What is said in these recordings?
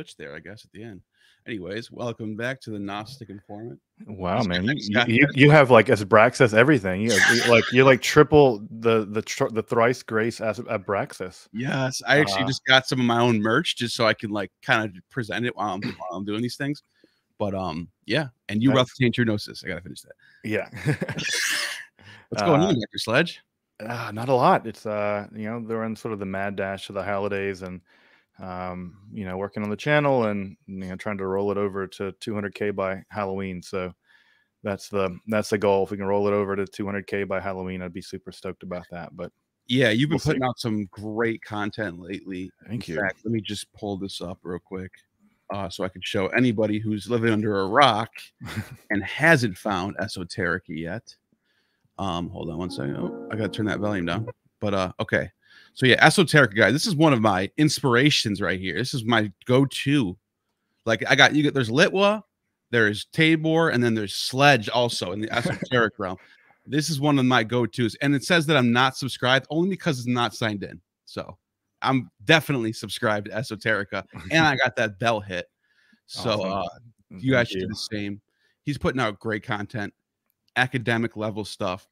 glitch there, I guess, at the end. Anyways, welcome back to the Gnostic Informant. Wow, man, you, you, you have like Abraxas everything. You have, like you're like triple the the tr- the thrice grace as Abraxas. Yes, I actually uh, just got some of my own merch just so I can like kind of present it while I'm, while I'm doing these things. But um, yeah, and you rough your gnosis. I gotta finish that. Yeah. What's going uh, on, Doctor Sledge? Uh, not a lot. It's uh, you know, they're in sort of the mad dash of the holidays and um, you know, working on the channel and you know, trying to roll it over to 200k by Halloween. So that's the that's the goal. If we can roll it over to 200k by Halloween, I'd be super stoked about that. But yeah, you've been we'll putting see. out some great content lately. Thank In you. Fact, let me just pull this up real quick. Uh, so I can show anybody who's living under a rock and hasn't found esoterica yet. Um, hold on one second. Oh, I gotta turn that volume down. But uh, okay. So yeah, esoterica guy. This is one of my inspirations right here. This is my go-to. Like I got you. Get there's Litwa, there's Tabor, and then there's Sledge also in the esoteric realm. This is one of my go-tos, and it says that I'm not subscribed only because it's not signed in. So I'm definitely subscribed to esoterica, and I got that bell hit. So awesome. uh, you guys should do the same. He's putting out great content, academic level stuff,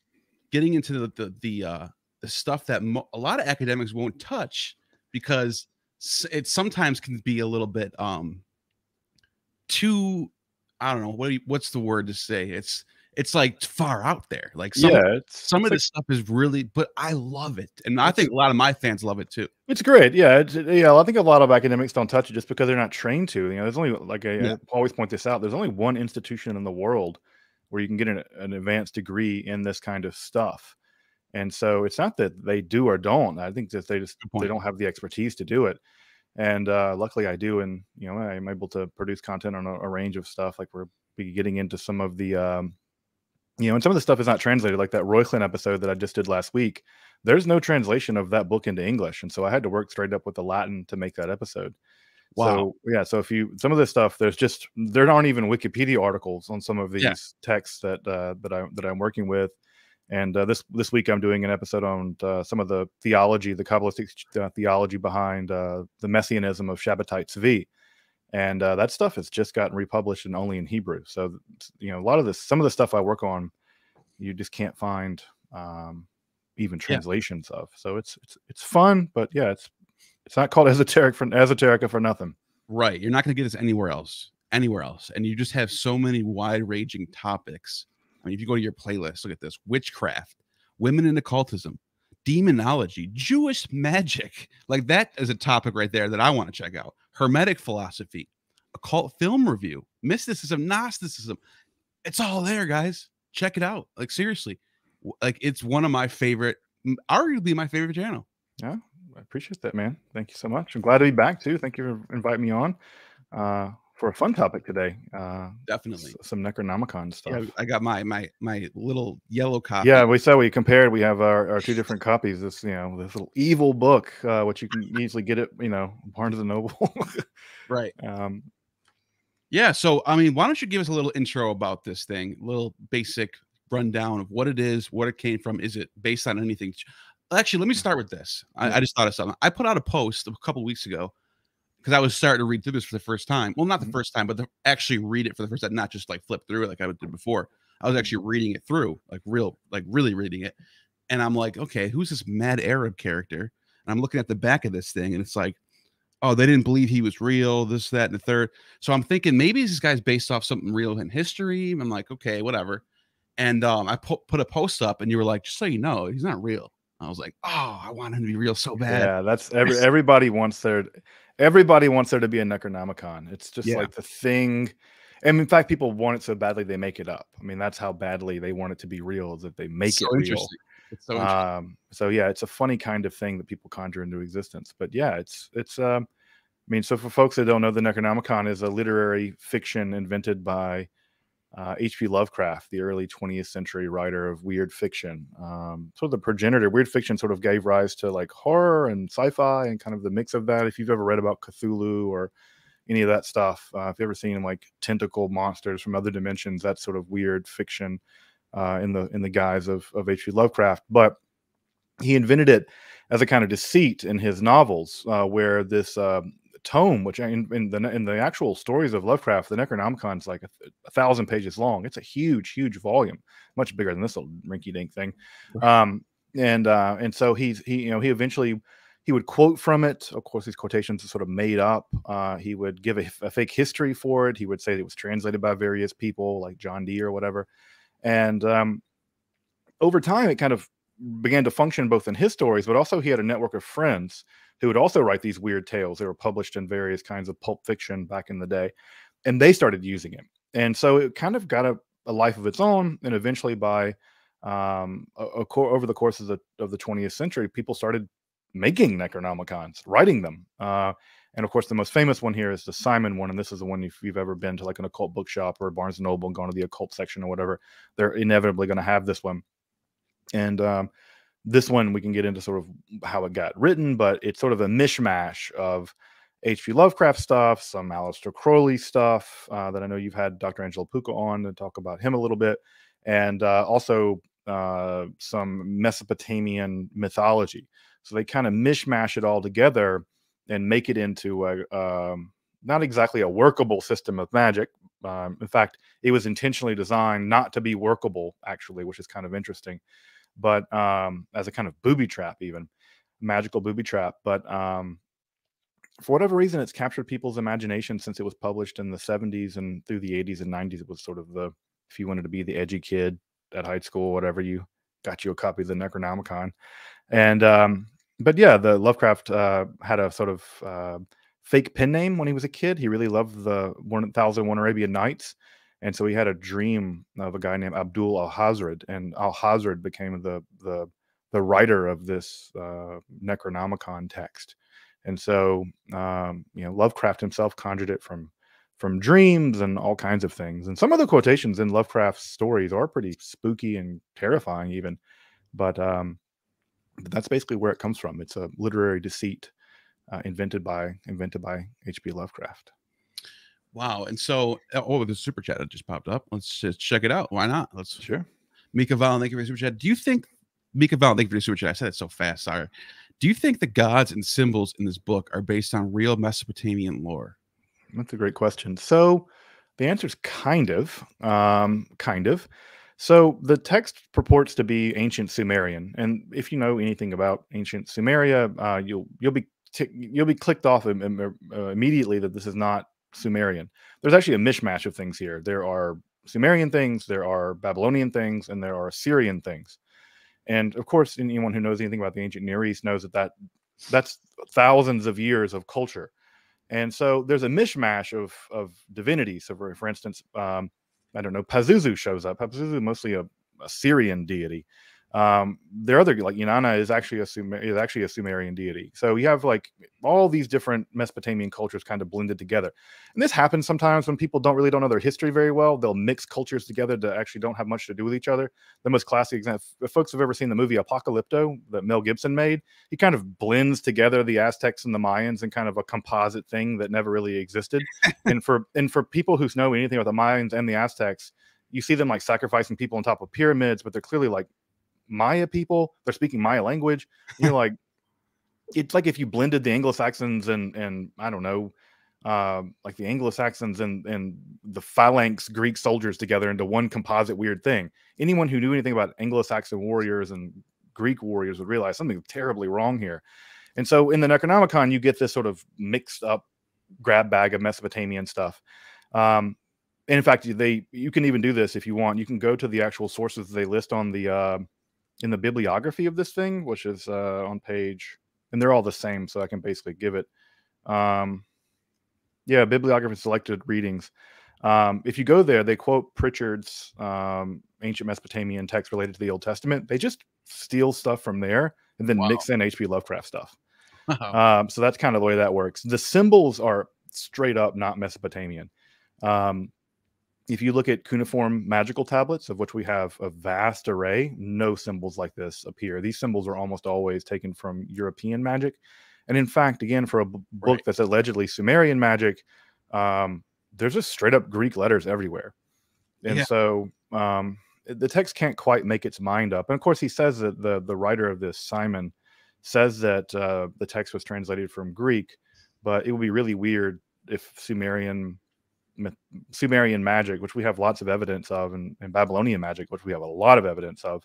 getting into the the, the uh the stuff that mo- a lot of academics won't touch because it sometimes can be a little bit um too I don't know what you, what's the word to say? It's it's like far out there. Like some, yeah it's, some of like, this stuff is really but I love it and I think a lot of my fans love it too. It's great yeah it's, yeah I think a lot of academics don't touch it just because they're not trained to you know there's only like I, yeah. I always point this out there's only one institution in the world where you can get an, an advanced degree in this kind of stuff and so it's not that they do or don't. I think that they just they don't have the expertise to do it. And uh, luckily, I do, and you know, I'm able to produce content on a, a range of stuff. Like we're be getting into some of the, um, you know, and some of the stuff is not translated. Like that Reuchlin episode that I just did last week. There's no translation of that book into English, and so I had to work straight up with the Latin to make that episode. Wow. So yeah, so if you some of this stuff, there's just there aren't even Wikipedia articles on some of these yeah. texts that uh, that I that I'm working with. And uh, this this week, I'm doing an episode on uh, some of the theology, the Kabbalistic uh, theology behind uh, the messianism of Shabbatai Tzvi, and uh, that stuff has just gotten republished and only in Hebrew. So you know, a lot of this, some of the stuff I work on, you just can't find um, even translations yeah. of. So it's it's it's fun, but yeah, it's it's not called esoteric for esoterica for nothing. Right, you're not going to get this anywhere else, anywhere else, and you just have so many wide-ranging topics I mean, if you go to your playlist, look at this witchcraft, women in occultism, demonology, Jewish magic. Like that is a topic right there that I want to check out. Hermetic philosophy, occult film review, mysticism, Gnosticism. It's all there, guys. Check it out. Like, seriously, like it's one of my favorite, arguably my favorite channel. Yeah, I appreciate that, man. Thank you so much. I'm glad to be back too. Thank you for inviting me on. Uh, for a fun topic today. Uh, Definitely some Necronomicon stuff. Yeah, I got my my my little yellow copy. Yeah, we saw we compared. We have our, our two different copies. This you know this little evil book, uh, which you can easily get it. You know, Barnes and Noble. right. Um. Yeah. So I mean, why don't you give us a little intro about this thing? A little basic rundown of what it is, what it came from. Is it based on anything? Actually, let me start with this. I, I just thought of something. I put out a post a couple weeks ago because I was starting to read through this for the first time. Well, not the mm-hmm. first time, but to actually read it for the first time, not just like flip through it like I did before. I was actually reading it through, like real, like really reading it. And I'm like, okay, who's this mad Arab character? And I'm looking at the back of this thing, and it's like, oh, they didn't believe he was real, this, that, and the third. So I'm thinking maybe this guy's based off something real in history. I'm like, okay, whatever. And um, I put put a post up, and you were like, just so you know, he's not real. I was like, oh, I want him to be real so bad. Yeah, that's every everybody wants their everybody wants there to be a Necronomicon. It's just yeah. like the thing. And in fact, people want it so badly they make it up. I mean, that's how badly they want it to be real that they make so it real. So, um, so yeah, it's a funny kind of thing that people conjure into existence. But yeah, it's it's. Um, I mean, so for folks that don't know, the Necronomicon is a literary fiction invented by H.P. Uh, Lovecraft, the early 20th century writer of weird fiction. Um, sort of the progenitor, weird fiction sort of gave rise to like horror and sci fi and kind of the mix of that. If you've ever read about Cthulhu or any of that stuff, uh, if you've ever seen like tentacle monsters from other dimensions, that's sort of weird fiction uh, in the in the guise of, of H.P. Lovecraft. But he invented it as a kind of deceit in his novels, uh, where this uh, tome, which in, in, the in the actual stories of Lovecraft, the Necronomicon is like a, a, thousand pages long. It's a huge, huge volume, much bigger than this little rinky-dink thing. Um, and uh, and so he's he you know he eventually he would quote from it. Of course, these quotations are sort of made up. Uh, he would give a, a, fake history for it. He would say it was translated by various people, like John Dee or whatever. And um, over time, it kind of began to function both in his stories, but also he had a network of friends who would also write these weird tales. They were published in various kinds of pulp fiction back in the day, and they started using him. And so it kind of got a, a life of its own. And eventually, by um, a, a over the course of the of the 20th century, people started making Necronomicons, writing them. Uh, and of course, the most famous one here is the Simon one, and this is the one if you've ever been to like an occult bookshop or Barnes and Noble and gone to the occult section or whatever, they're inevitably going to have this one. And um, this one we can get into sort of how it got written, but it's sort of a mishmash of H.P. Lovecraft stuff, some Aleister Crowley stuff uh, that I know you've had Dr. Angela Puca on to talk about him a little bit, and uh, also uh, some Mesopotamian mythology. So they kind of mishmash it all together and make it into a um, not exactly a workable system of magic. Um, in fact, it was intentionally designed not to be workable, actually, which is kind of interesting but um, as a kind of booby trap, even magical booby trap. But um, for whatever reason, it's captured people's imagination since it was published in the 70s and through the 80s and 90s. It was sort of the if you wanted to be the edgy kid at high school, whatever, you got you a copy of the Necronomicon. And um, but yeah, the Lovecraft uh, had a sort of uh, fake pen name when he was a kid. He really loved the 1001 Arabian Nights and so he had a dream of a guy named Abdul Alhazred, and Alhazred became the the the writer of this uh, Necronomicon text. And so, um, you know, Lovecraft himself conjured it from from dreams and all kinds of things. And some of the quotations in Lovecraft's stories are pretty spooky and terrifying, even. But um, that's basically where it comes from. It's a literary deceit uh, invented by invented by H.P. Lovecraft. Wow. And so, uh, oh, the super chat just popped up. Let's just check it out. Why not? Let's sure. Mika Val, thank you for the super chat. Do you think Mika Val, thank you for the super chat? I said it so fast. Sorry. Do you think the gods and symbols in this book are based on real Mesopotamian lore? That's a great question. So the answer is kind of, um, kind of. So the text purports to be ancient Sumerian, and if you know anything about ancient Sumeria, uh, you'll you'll be you'll be clicked off Im- uh, immediately that this is not Sumerian. There's actually a mishmash of things here. There are Sumerian things, there are Babylonian things, and there are Assyrian things. And of course, anyone who knows anything about the ancient Near East knows that, that that's thousands of years of culture. And so there's a mishmash of of divinities. So, for, for instance, um, I don't know, Pazuzu shows up. Pazuzu mostly a, a Syrian deity. Um, their other like Inanna is actually a Sumer- is actually a Sumerian deity. So you have like all these different Mesopotamian cultures kind of blended together. And this happens sometimes when people don't really don't know their history very well. They'll mix cultures together that actually don't have much to do with each other. The most classic example, if folks have ever seen the movie Apocalypto that Mel Gibson made, he kind of blends together the Aztecs and the Mayans in kind of a composite thing that never really existed. and for and for people who know anything about the Mayans and the Aztecs, you see them like sacrificing people on top of pyramids, but they're clearly like Maya people. They're speaking Maya language. You're like, it's like if you blended the Anglo Saxons and and I don't know, uh, like the Anglo Saxons and and the phalanx Greek soldiers together into one composite weird thing. Anyone who knew anything about Anglo Saxon warriors and Greek warriors would realize something terribly wrong here. And so in the Necronomicon, you get this sort of mixed up grab bag of Mesopotamian stuff. Um, and in fact, they you can even do this if you want. You can go to the actual sources they list on the uh, in the bibliography of this thing, which is uh, on page, and they're all the same, so I can basically give it. Um, yeah, bibliography selected readings. Um, if you go there, they quote Pritchard's um, ancient Mesopotamian text related to the Old Testament. They just steal stuff from there and then wow. mix in H.P. Lovecraft stuff. Um, so that's kind of the way that works. The symbols are straight up not Mesopotamian. Um, if you look at cuneiform magical tablets, of which we have a vast array, no symbols like this appear. These symbols are almost always taken from European magic. And in fact, again, for a book right. that's allegedly Sumerian magic, um, there's just straight up Greek letters everywhere. And yeah. so um, the text can't quite make its mind up. And of course, he says that the, the writer of this, Simon, says that uh, the text was translated from Greek. but it would be really weird if Sumerian Sumerian magic, which we have lots of evidence of, and, and, Babylonian magic, which we have a lot of evidence of,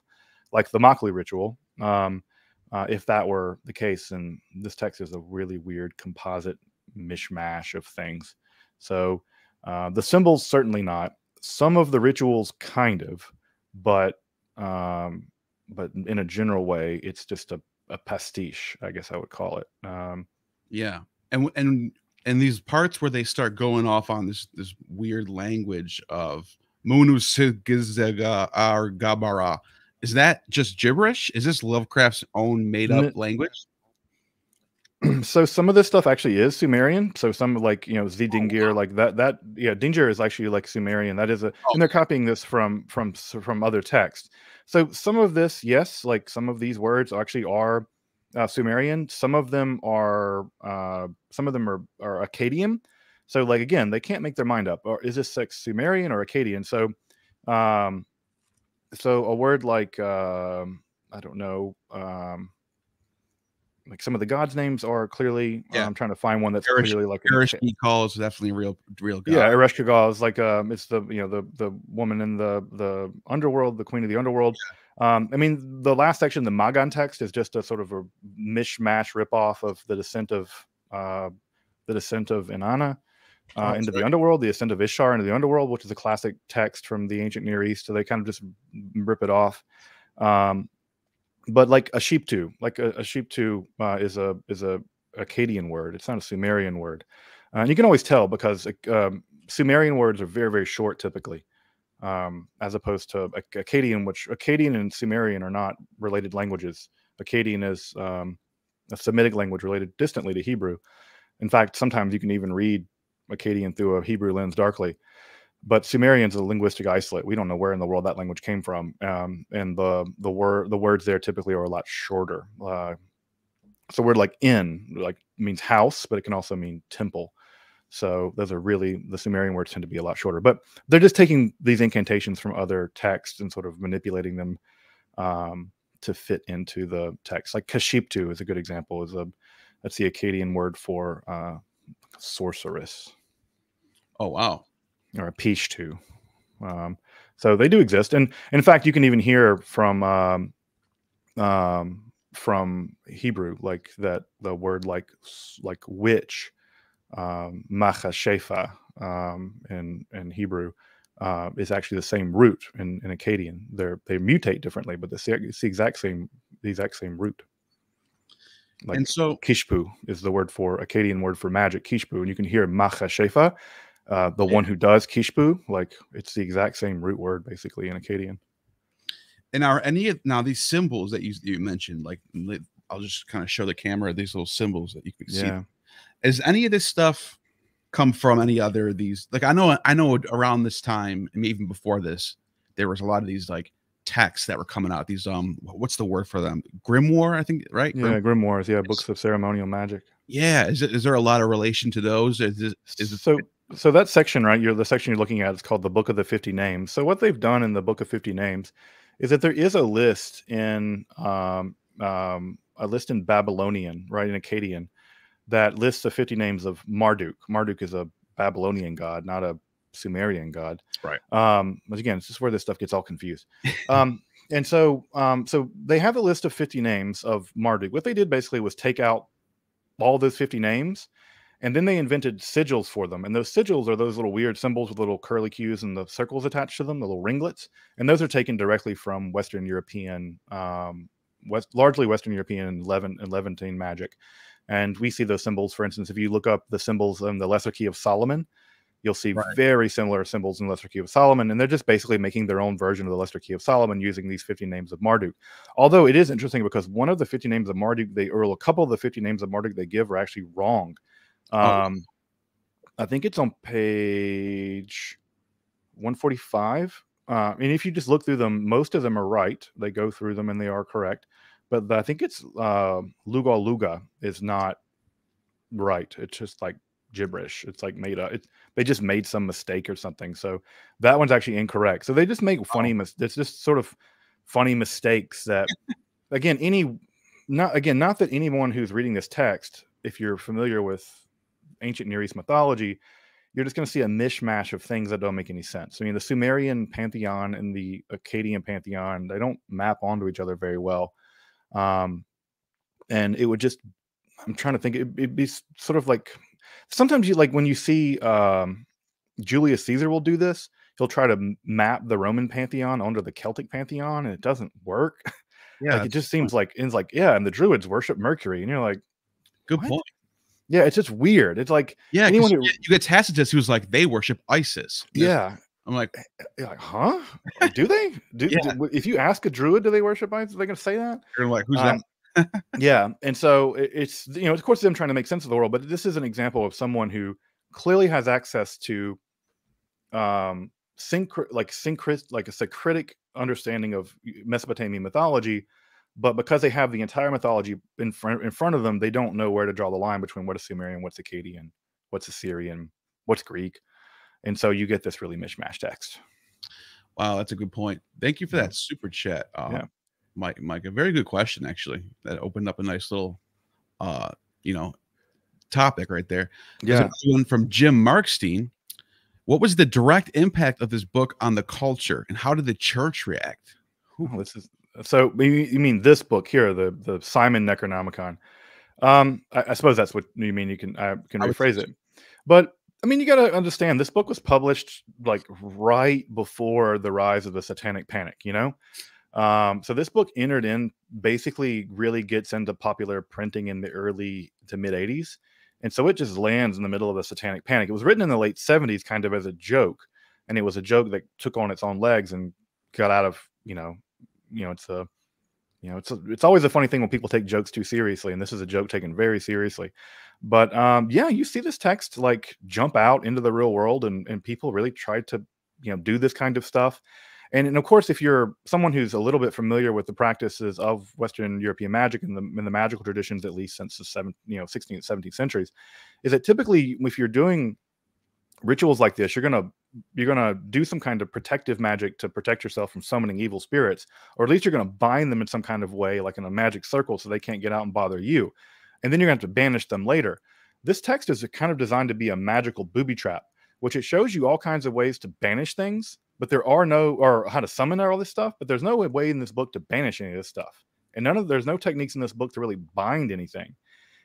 like the Maqlu ritual, um, uh, if that were the case. And this text is a really weird composite mishmash of things. So uh, the symbols certainly not. Some of the rituals kind of, but um, but in a general way, it's just a, a pastiche, I guess I would call it. Um, yeah, and and and these parts where they start going off on this this weird language of Gabara. Is that just gibberish? Is this Lovecraft's own made up language? so some of this stuff actually is Sumerian. So some like you know Zdingir, oh, wow. like that that yeah, Dingir is actually like Sumerian. That is a oh. and they're copying this from from from other texts. So some of this, yes, like some of these words actually are uh, Sumerian. Some of them are uh, some of them are, are Akkadian. So like again, they can't make their mind up. Or is this like Sumerian or Akkadian? So um, so a word like uh, I don't know. Um, like some of the gods' names are clearly. Yeah. I'm trying to find one that's Erish, clearly like Ereshkigal is definitely real, real god. Yeah, Ereshkigal is like um, it's the you know the the woman in the the underworld, the queen of the underworld. Yeah. Um, I mean, the last section, the Magan text, is just a sort of a mishmash ripoff of the descent of uh, the descent of Inanna. Uh, oh, into right. the underworld, the ascent of Ishtar into the underworld, which is a classic text from the ancient Near East. So they kind of just rip it off. Um, but like a sheep too, like a, a too uh, is a is a Akkadian word. It's not a Sumerian word, uh, and you can always tell because um, Sumerian words are very very short typically, um, as opposed to Akkadian, which Akkadian and Sumerian are not related languages. Akkadian is um, a Semitic language related distantly to Hebrew. In fact, sometimes you can even read Akkadian through a Hebrew lens darkly but Sumerian's a linguistic isolate. We don't know where in the world that language came from, um, and the the word the words there typically are a lot shorter. Uh, so word like in like means house, but it can also mean temple. So those are really the Sumerian words tend to be a lot shorter. But they're just taking these incantations from other texts and sort of manipulating them um, to fit into the text. Like Kashiptu is a good example. Is a that's the Akkadian word for uh, sorceress. Oh wow! or a Pishtu. Um, so they do exist, and, and, in fact, you can even hear from um, um, from Hebrew like that the word like like witch, um, machashefa um, in in Hebrew. Uh, is actually the same root in, in Akkadian. They're they mutate differently, but it's the, it's the exact same the exact same root. Like and so kishpu is the word for Akkadian word for magic, kishpu, and you can hear macha shefa uh, the yeah. one who does kishpu, like it's the exact same root word basically in Akkadian. And are any of now these symbols that you you mentioned, like I'll just kind of show the camera these little symbols that you can yeah. see. Is any of this stuff come from any other of these? Like I know I know around this time, and even before this, there was a lot of these like texts that were coming out. These um, what's the word for them? Grimoire, I think, right? Yeah, grimoires. Yeah, books of ceremonial magic. Yeah, is it, is there a lot of relation to those? Is it, is so? So that section, right? You're the section you're looking at is called the Book of the Fifty Names. So what they've done in the Book of Fifty Names is that there is a list in um, um, a list in Babylonian, right, in Akkadian, that lists the fifty names of Marduk. Marduk is a Babylonian god, not a Sumerian god. Right. Um, but again, it's just where this stuff gets all confused. um, and so, um, so they have a list of 50 names of Marduk. What they did basically was take out all those 50 names and then they invented sigils for them. And those sigils are those little weird symbols with little curly cues and the circles attached to them, the little ringlets. And those are taken directly from Western European, um, West, largely Western European Levant and Levantine magic. And we see those symbols, for instance, if you look up the symbols in the Lesser Key of Solomon, you'll see right. very similar symbols in the Lesser Key of Solomon. And they're just basically making their own version of the Lesser Key of Solomon using these 50 names of Marduk. Although it is interesting because one of the 50 names of Marduk, they, or a couple of the 50 names of Marduk they give are actually wrong Oh. Um, oh. I think it's on page 145. Uh, and if you just look through them, most of them are right. They go through them and they are correct. But I think it's uh, Lugal Luga is not right. It's just like gibberish. It's like made up. It, they just made some mistake or something. So that one's actually incorrect. So they just make funny. Oh. Mis- it's just sort of funny mistakes that, again, any not again not that anyone who's reading this text, if you're familiar with ancient Near East mythology, you're just going to see a mishmash of things that don't make any sense. I mean, the Sumerian pantheon and the Akkadian pantheon, they don't map onto each other very well. Um, and it would just, I'm trying to think, it, would be sort of like sometimes you like when you see um, Julius Caesar will do this, he'll try to map the Roman pantheon onto the Celtic pantheon, and it doesn't work. Yeah, like, it just seems like it's like yeah, and the Druids worship Mercury, and you're like, good what? point. Yeah, it's just weird. It's like yeah, anyone who, you get Tacitus who's like they worship Isis. Yeah, I'm like, eh, like, huh? Do they? Do, yeah. do, if you ask a druid, do they worship Isis? Are they going to say that? You're like, who's um, that? yeah, and so it, it's you know, of course, them trying to make sense of the world, but this is an example of someone who clearly has access to um synch like syncret like a syncretic understanding of Mesopotamian mythology but because they have the entire mythology in front in front of them, they don't know where to draw the line between what is Sumerian, what's Akkadian, what's Assyrian, what's Greek, and so you get this really mishmash text. Wow, that's a good point. Thank you for that super chat, uh, yeah. Mike. Mike, a very good question actually. That opened up a nice little, uh, you know, topic right there. Yeah, one from Jim Markstein. What was the direct impact of this book on the culture, and how did the church react? Ooh, this is so you mean this book here, the the Simon Necronomicon? Um, I, I suppose that's what you mean. You can I can rephrase it, but I mean you got to understand this book was published like right before the rise of the Satanic Panic. You know, um, so this book entered in basically really gets into popular printing in the early to mid '80s, and so it just lands in the middle of the Satanic Panic. It was written in the late '70s, kind of as a joke, and it was a joke that took on its own legs and got out of you know you know it's a you know it's a, it's always a funny thing when people take jokes too seriously and this is a joke taken very seriously. But um yeah you see this text like jump out into the real world and and people really try to you know do this kind of stuff. And, and of course if you're someone who's a little bit familiar with the practices of western european magic and the, the magical traditions at least since the 7th you know 16th 17th centuries is that typically if you're doing rituals like this you're to you're to do some kind of protective magic to protect yourself from summoning evil spirits or at least you're to bind them in some kind of way like in a magic circle so they can't get out and bother you. And then you're to have to banish them later. This text is kind of designed to be a magical booby trap which it shows you all kinds of ways to banish things but there are no or how to summon all this stuff but there's no way in this book to banish any of this stuff. And none of there's no techniques in this book to really bind anything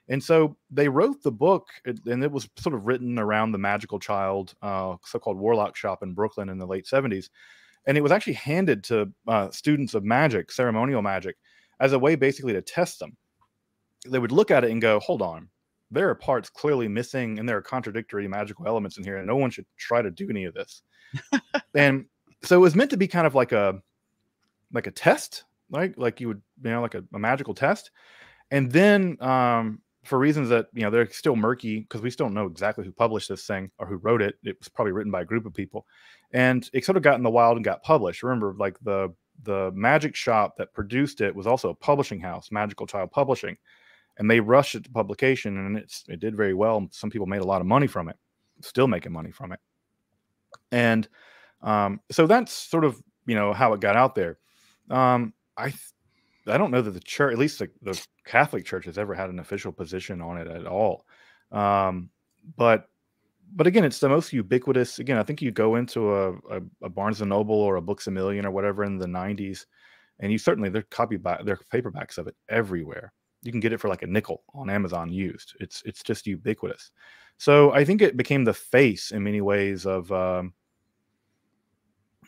and so they wrote the book, and it was sort of written around the Magical Child, uh, so-called Warlock shop in Brooklyn in the late '70s, and it was actually handed to uh, students of magic, ceremonial magic, as a way basically to test them. They would look at it and go, "Hold on, there are parts clearly missing, and there are contradictory magical elements in here, and no one should try to do any of this." and so it was meant to be kind of like a like a test, like like you would you know like a, a magical test, and then um, for reasons that you know they're still murky because we still don't know exactly who published this thing or who wrote it. It was probably written by a group of people, and it sort of got in the wild and got published. Remember, like the the magic shop that produced it was also a publishing house, Magical Child Publishing, and they rushed it to publication, and it's it did very well. Some people made a lot of money from it, still making money from it, and um, so that's sort of you know how it got out there. Um, I I don't know that the church, at least the, the, Catholic Church, has ever had an official position on it at all. Um, but but again, it's the most ubiquitous. Again, I think you go into a, a, a, Barnes and Noble or a Books a Million or whatever in the '90s, and you certainly they're copy back, they're paperbacks of it everywhere. You can get it for like a nickel on Amazon used. It's it's just ubiquitous. So I think it became the face in many ways of um,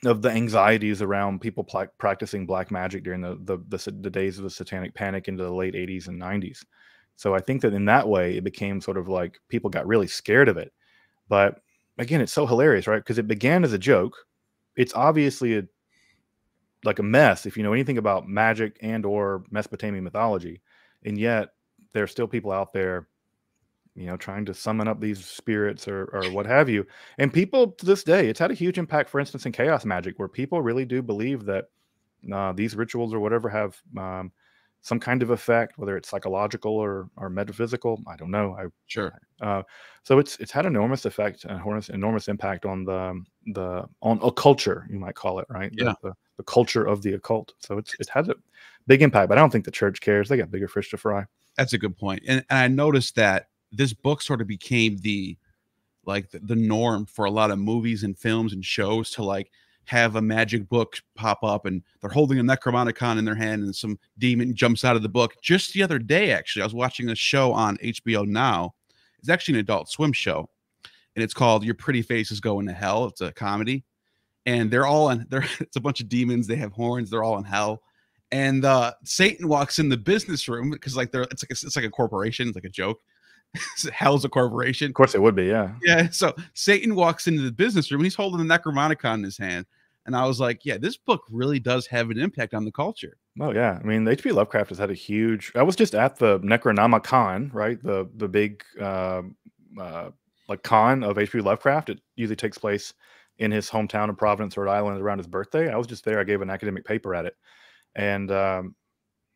of the anxieties around people pl- practicing black magic during the, the, the the days of the satanic panic into the late 80s and 90s so i think that in that way it became sort of like people got really scared of it. But again it's so hilarious right? Because it began as a joke. It's obviously a like a mess if you know anything about magic and or mesopotamian mythology. And yet there are still people out there you know, trying to summon up these spirits or, or what have you. And people to this day, it's had a huge impact, for instance, in chaos magic, where people really do believe that uh, these rituals or whatever have um, some kind of effect, whether it's psychological or, or metaphysical. I don't know. I sure. Uh, so it's it's had enormous effect, enormous enormous impact on the the on a culture, you might call it, right? Yeah. The, the, the culture of the occult. So it's it has a big impact, but I don't think the church cares. They got bigger fish to fry. That's a good point. And, and I noticed that this book sort of became the like the, the norm for a lot of movies and films and shows to like have a magic book pop up and they're holding a necromonicon in their hand and some demon jumps out of the book. Just the other day actually i was watching a show on hbo now. It's actually an adult swim show and it's called your pretty face is going to hell. It's a comedy and they're all in there it's a bunch of demons they have horns they're all in hell and uh satan walks in the business room because like they're it's like a, it's like a corporation it's like a joke hell's a corporation Of course, it would be. Yeah. yeah so satan walks into the business room and he's holding the necromonicon in his hand and i was like yeah this book really does have an impact on the culture Oh yeah, I mean, H.P. Lovecraft has had a huge. I was just at the Necronomicon, right? The the big uh, uh, like con of H.P. Lovecraft. It usually takes place in his hometown of Providence, Rhode Island, around his birthday. I was just there. I gave an academic paper at it, and um,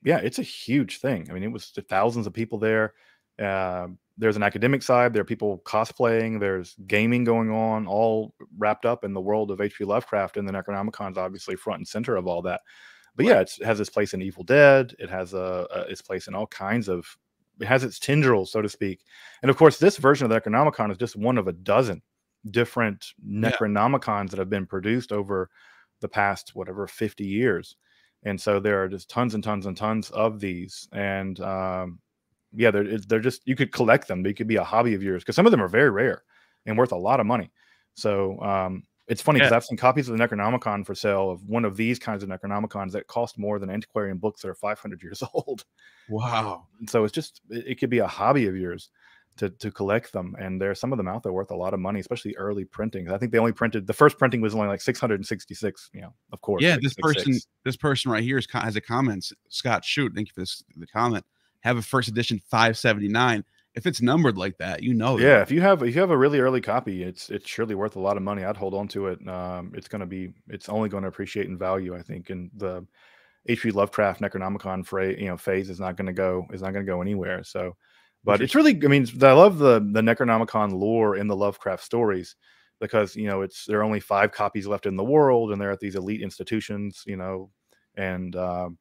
yeah, it's a huge thing. I mean, it was thousands of people there. Uh, there's an academic side. There are people cosplaying. There's gaming going on, all wrapped up in the world of H.P. Lovecraft. And the Necronomicon's obviously front and center of all that. But yeah, it's, it has its place in Evil Dead. It has a, a its place in all kinds of. It has its tendrils, so to speak. And of course, this version of the Necronomicon is just one of a dozen different Yeah. Necronomicons that have been produced over the past whatever 50 years. And so there are just tons and tons and tons of these. And um, yeah, they're they're just you could collect them. They could be a hobby of yours because some of them are very rare and worth a lot of money. So um, it's funny because Yeah. I've seen copies of the Necronomicon for sale of one of these kinds of Necronomicons that cost more than antiquarian books that are 500 years old. wow And so it's just it, it could be a hobby of yours to to collect them. And there are some of them out there worth a lot of money, especially early printings. I think they only printed the first printing was only like 666. You know, of course. yeah this person this person right here is, has a comment scott shoot thank you for this the comment have a first edition 579 if it's numbered like that you know yeah if you have if you have a really early copy it's it's surely worth a lot of money. I'd hold on to it um it's going to be it's only going to appreciate in value i think and the hp lovecraft necronomicon fra- you know phase is not going to go is not going to go anywhere so but it's really i mean i love the the necronomicon lore in the lovecraft stories because you know it's there are only five copies left in the world and they're at these elite institutions you know and um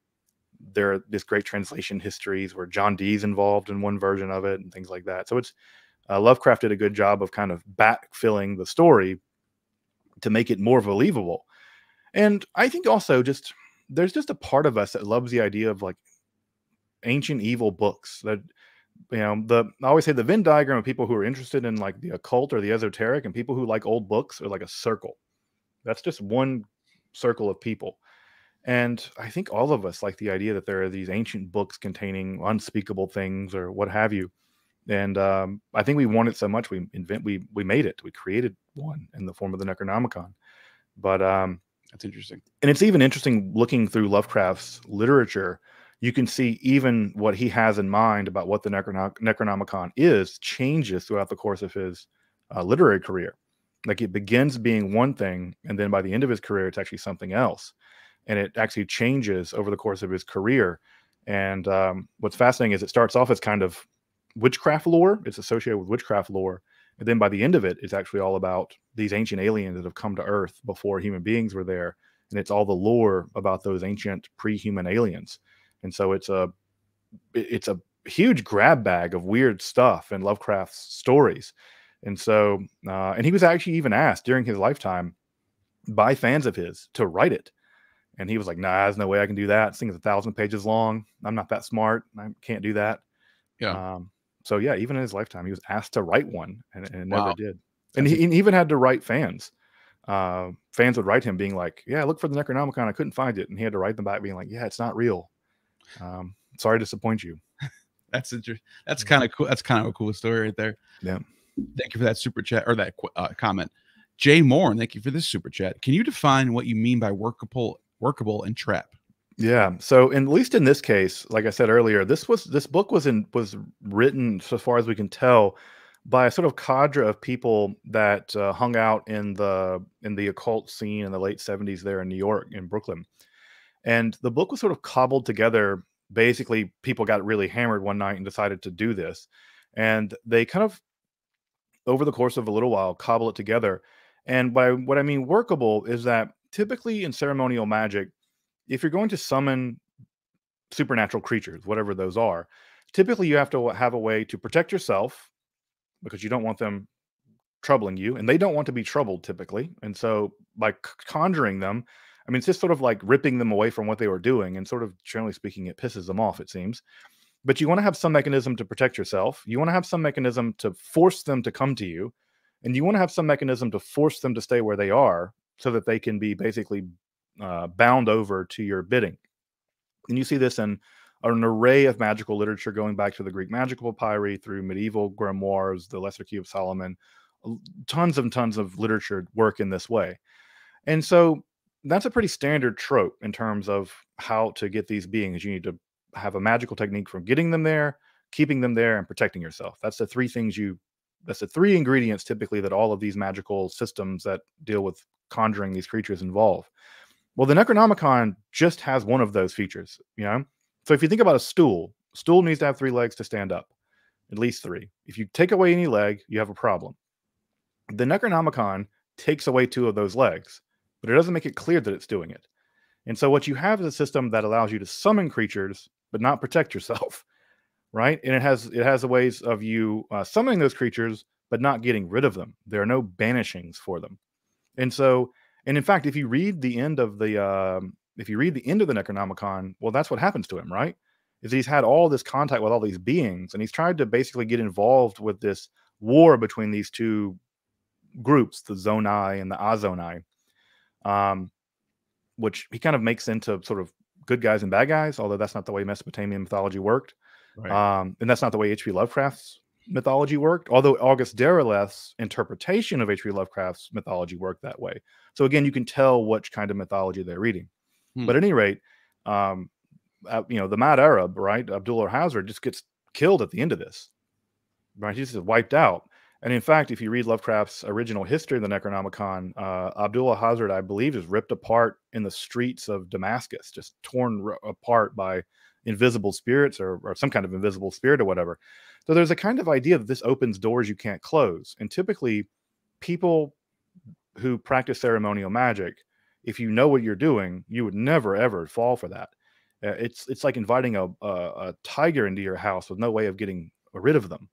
there are this great translation histories where John Dee's involved in one version of it and things like that. So it's uh, Lovecraft did a good job of kind of backfilling the story to make it more believable. And I think also just there's just a part of us that loves the idea of like ancient evil books that you know the I always say the Venn diagram of people who are interested in like the occult or the esoteric and people who like old books are like a circle. That's just one circle of people. And I think all of us like the idea that there are these ancient books containing unspeakable things or what have you. And um, I think we want it so much we invent we we made it. We created one in the form of the Necronomicon. But um, that's interesting and it's even interesting looking through Lovecraft's literature. You can see even what he has in mind about what the Necrono- Necronomicon is changes throughout the course of his uh, literary career. Like it begins being one thing, and then by the end of his career, it's actually something else. And it actually changes over the course of his career. And um, what's fascinating is it starts off as kind of witchcraft lore, it's associated with witchcraft lore. And then by the end of it, it's actually all about these ancient aliens that have come to Earth before human beings were there. And it's all the lore about those ancient pre human aliens. And so it's a it's a huge grab bag of weird stuff in Lovecraft's stories. And so, uh, and he was actually even asked during his lifetime by fans of his to write it. And he was like, nah, there's no way I can do that. This thing is a thousand pages long. I'm not that smart. I can't do that. Yeah. Um, so yeah, even in his lifetime, he was asked to write one and, and never Wow. did. And he, he even had to write fans. Uh, fans would write him being like, yeah, look for the Necronomicon. I couldn't find it. And he had to write them back being like, yeah, it's not real. Um, sorry to disappoint you. that's interesting that's kind of cool that's kind of a cool story right there Yeah. thank you for that super chat or that uh, comment jay moore thank you for this super chat can you define what you mean by workable workable and trap Yeah. So, in, at least in this case, like I said earlier, this was this book was in was written, so far as we can tell, by a sort of cadre of people that uh, hung out in the in the occult scene in the late seventies there in New York, in Brooklyn, and the book was sort of cobbled together. Basically, people got really hammered one night and decided to do this, and they kind of over the course of a little while cobble it together. And by what I mean workable is that typically in ceremonial magic if you're going to summon supernatural creatures, whatever those are, typically you have to have a way to protect yourself because you don't want them troubling you, and they don't want to be troubled typically. And so by conjuring them, I mean, it's just sort of like ripping them away from what they were doing, and sort of generally speaking, it pisses them off. It seems. But you want to have some mechanism to protect yourself. You want to have some mechanism to force them to come to you, and you want to have some mechanism to force them to stay where they are, so that they can be basically uh, bound over to your bidding. And you see this in an array of magical literature going back to the Greek magical papyri through medieval grimoires, the Lesser Key of Solomon, tons and tons of literature work in this way. And so that's a pretty standard trope in terms of how to get these beings. You need to have a magical technique for getting them there, keeping them there, and protecting yourself. That's the three things you that's the three ingredients typically that all of these magical systems that deal with conjuring these creatures involve. Well, the Necronomicon just has one of those features, you know? So if you think about a stool, stool needs to have three legs to stand up, at least three. If you take away any leg, you have a problem. The Necronomicon takes away two of those legs, but it doesn't make it clear that it's doing it. And so what you have is a system that allows you to summon creatures but not protect yourself, right? And it has it has the ways of you uh, summoning those creatures but not getting rid of them. There are no banishings for them. And so, and in fact, if you read the end of the um, if you read the end of the Necronomicon, well, that's what happens to him, right? Is he's had all this contact with all these beings, and he's tried to basically get involved with this war between these two groups, the Zonai and the Azonai, um, which he kind of makes into sort of good guys and bad guys, although that's not the way Mesopotamian mythology worked. Right. Um, and that's not the way H.P. Lovecraft's mythology worked, although August Derleth's interpretation of H.P. Lovecraft's mythology worked that way. So again, you can tell which kind of mythology they're reading. Hmm. But at any rate, um, uh, you know, the mad Arab, right? Abdul Alhazred just gets killed at the end of this, right? He's just wiped out. And in fact, if you read Lovecraft's original history of the Necronomicon, uh, Abdul Alhazred, I believe, is ripped apart in the streets of Damascus, just torn apart by invisible spirits or, or some kind of invisible spirit or whatever. So there's a kind of idea that this opens doors you can't close. And typically, people who practice ceremonial magic, if you know what you're doing, you would never ever fall for that. Uh, it's it's like inviting a, a, a tiger into your house with no way of getting rid of them.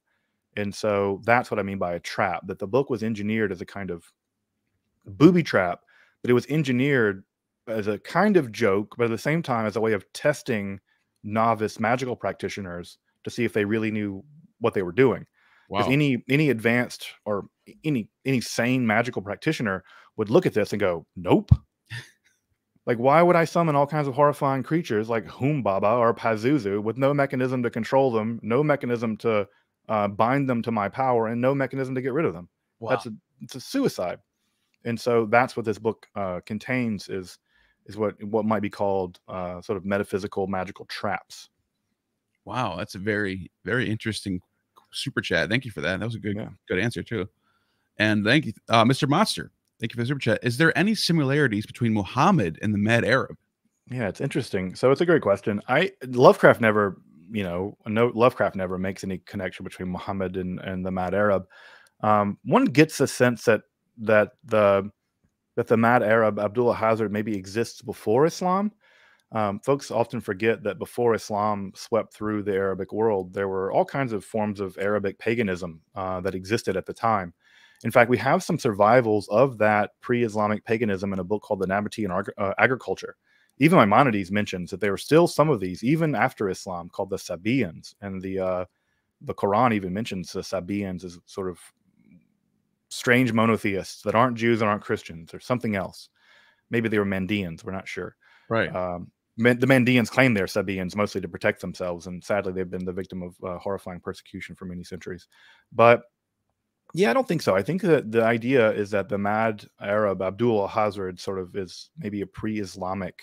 And so that's what I mean by a trap, that the book was engineered as a kind of booby trap, but it was engineered as a kind of joke, but at the same time as a way of testing novice magical practitioners to see if they really knew what they were doing. Because wow. any any advanced or any any sane magical practitioner would look at this and go, Nope. like, why would I summon all kinds of horrifying creatures like Humbaba or Pazuzu with no mechanism to control them, no mechanism to uh, bind them to my power and no mechanism to get rid of them. Wow. That's a it's a suicide. And so that's what this book uh, contains is is what what might be called uh, sort of metaphysical magical traps. Wow, that's a very very interesting super chat. Thank you for that. That was a good yeah. good answer too. And thank you, uh, Mr. Monster. Thank you for the super chat. Is there any similarities between Muhammad and the Mad Arab? Yeah, it's interesting. So it's a great question. I Lovecraft never you know, no Lovecraft never makes any connection between Muhammad and, and the Mad Arab. Um, one gets the sense that that the that the Mad Arab Abdul Alhazred maybe exists before Islam. Um, folks often forget that before Islam swept through the Arabic world, there were all kinds of forms of Arabic paganism uh, that existed at the time. In fact, we have some survivals of that pre-Islamic paganism in a book called The Nabatean uh, Agriculture, even Maimonides mentions that there were still some of these even after Islam called the Sabaeans, and the uh, the Quran even mentions the Sabaeans as sort of strange monotheists that aren't Jews and aren't Christians or something else. Maybe they were Mandeans. We're not sure. Right. Um, the Mandeans claim they're Sabaeans mostly to protect themselves, and sadly, they've been the victim of uh, horrifying persecution for many centuries. But yeah, I don't think so. I think that the idea is that the mad Arab Abdul Hazard sort of is maybe a pre-Islamic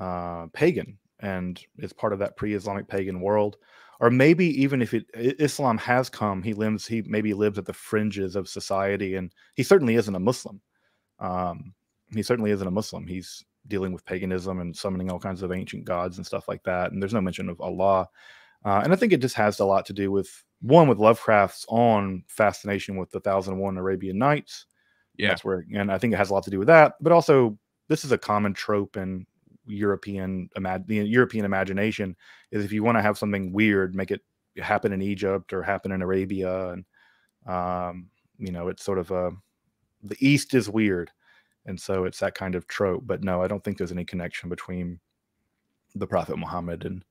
uh, pagan and is part of that pre-Islamic pagan world. Or maybe even if it, Islam has come, he lives he maybe lives at the fringes of society, and he certainly isn't a Muslim. Um, he certainly isn't a Muslim. He's dealing with paganism and summoning all kinds of ancient gods and stuff like that. And there's no mention of Allah. Uh, and I think it just has a lot to do with one with Lovecraft's own fascination with the Thousand and One Arabian Nights. Yeah, that's where, and I think it has a lot to do with that. But also, this is a common trope in European imag- the European imagination is if you want to have something weird, make it happen in Egypt or happen in Arabia, and Um, you know, it's sort of a the East is weird, and so it's that kind of trope. But no, I don't think there's any connection between the Prophet Muhammad and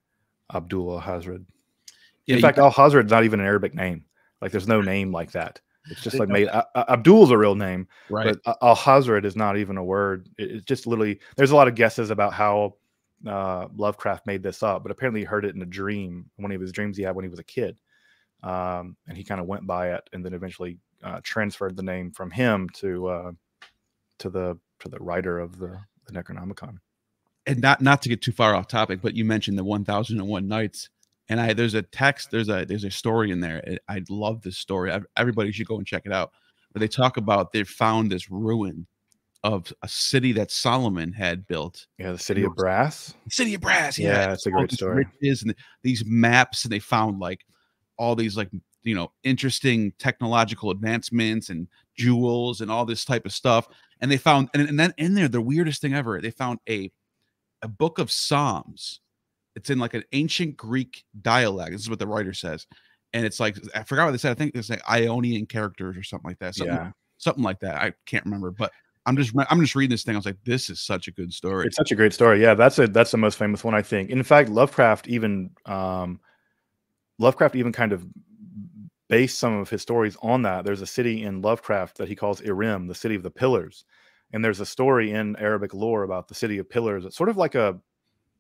Abdul Alhazred. Yeah, In fact, Al Hazred is not even an Arabic name. Like, there's no name like that. It's just like made uh, Abdul's a real name, right? But Al Hazred is not even a word. It's just literally. There's a lot of guesses about how uh, Lovecraft made this up, but apparently he heard it in a dream, one of his dreams he had when he was a kid, um, and he kind of went by it, and then eventually uh, transferred the name from him to uh, to the to the writer of the, the Necronomicon. And not not to get too far off topic, but you mentioned the 1001 Nights and I there's a text, there's a there's a story in there. Eh, I love this story. Everybody should go and check it out. But they talk about they found this ruin of a city that Solomon had built. Yeah, the city of brass. City of brass. Yeah, yeah it's a great story. Riches and these maps, and they found like all these like you know interesting technological advancements and jewels and all this type of stuff. And they found and, and then in there the weirdest thing ever. They found a a book of Psalms it's in like an ancient Greek dialect. This is what the writer says. And it's like I forgot what they said. I think it's like Ionian characters or something like that. Something, yeah. something like that. I can't remember, but I'm just I'm just reading this thing. I was like, this is such a good story. It's such a great story. Yeah, that's a that's the most famous one, I think. In fact, Lovecraft even um Lovecraft even kind of based some of his stories on that. There's a city in Lovecraft that he calls Irem, the city of the pillars. And there's a story in Arabic lore about the city of pillars. It's sort of like a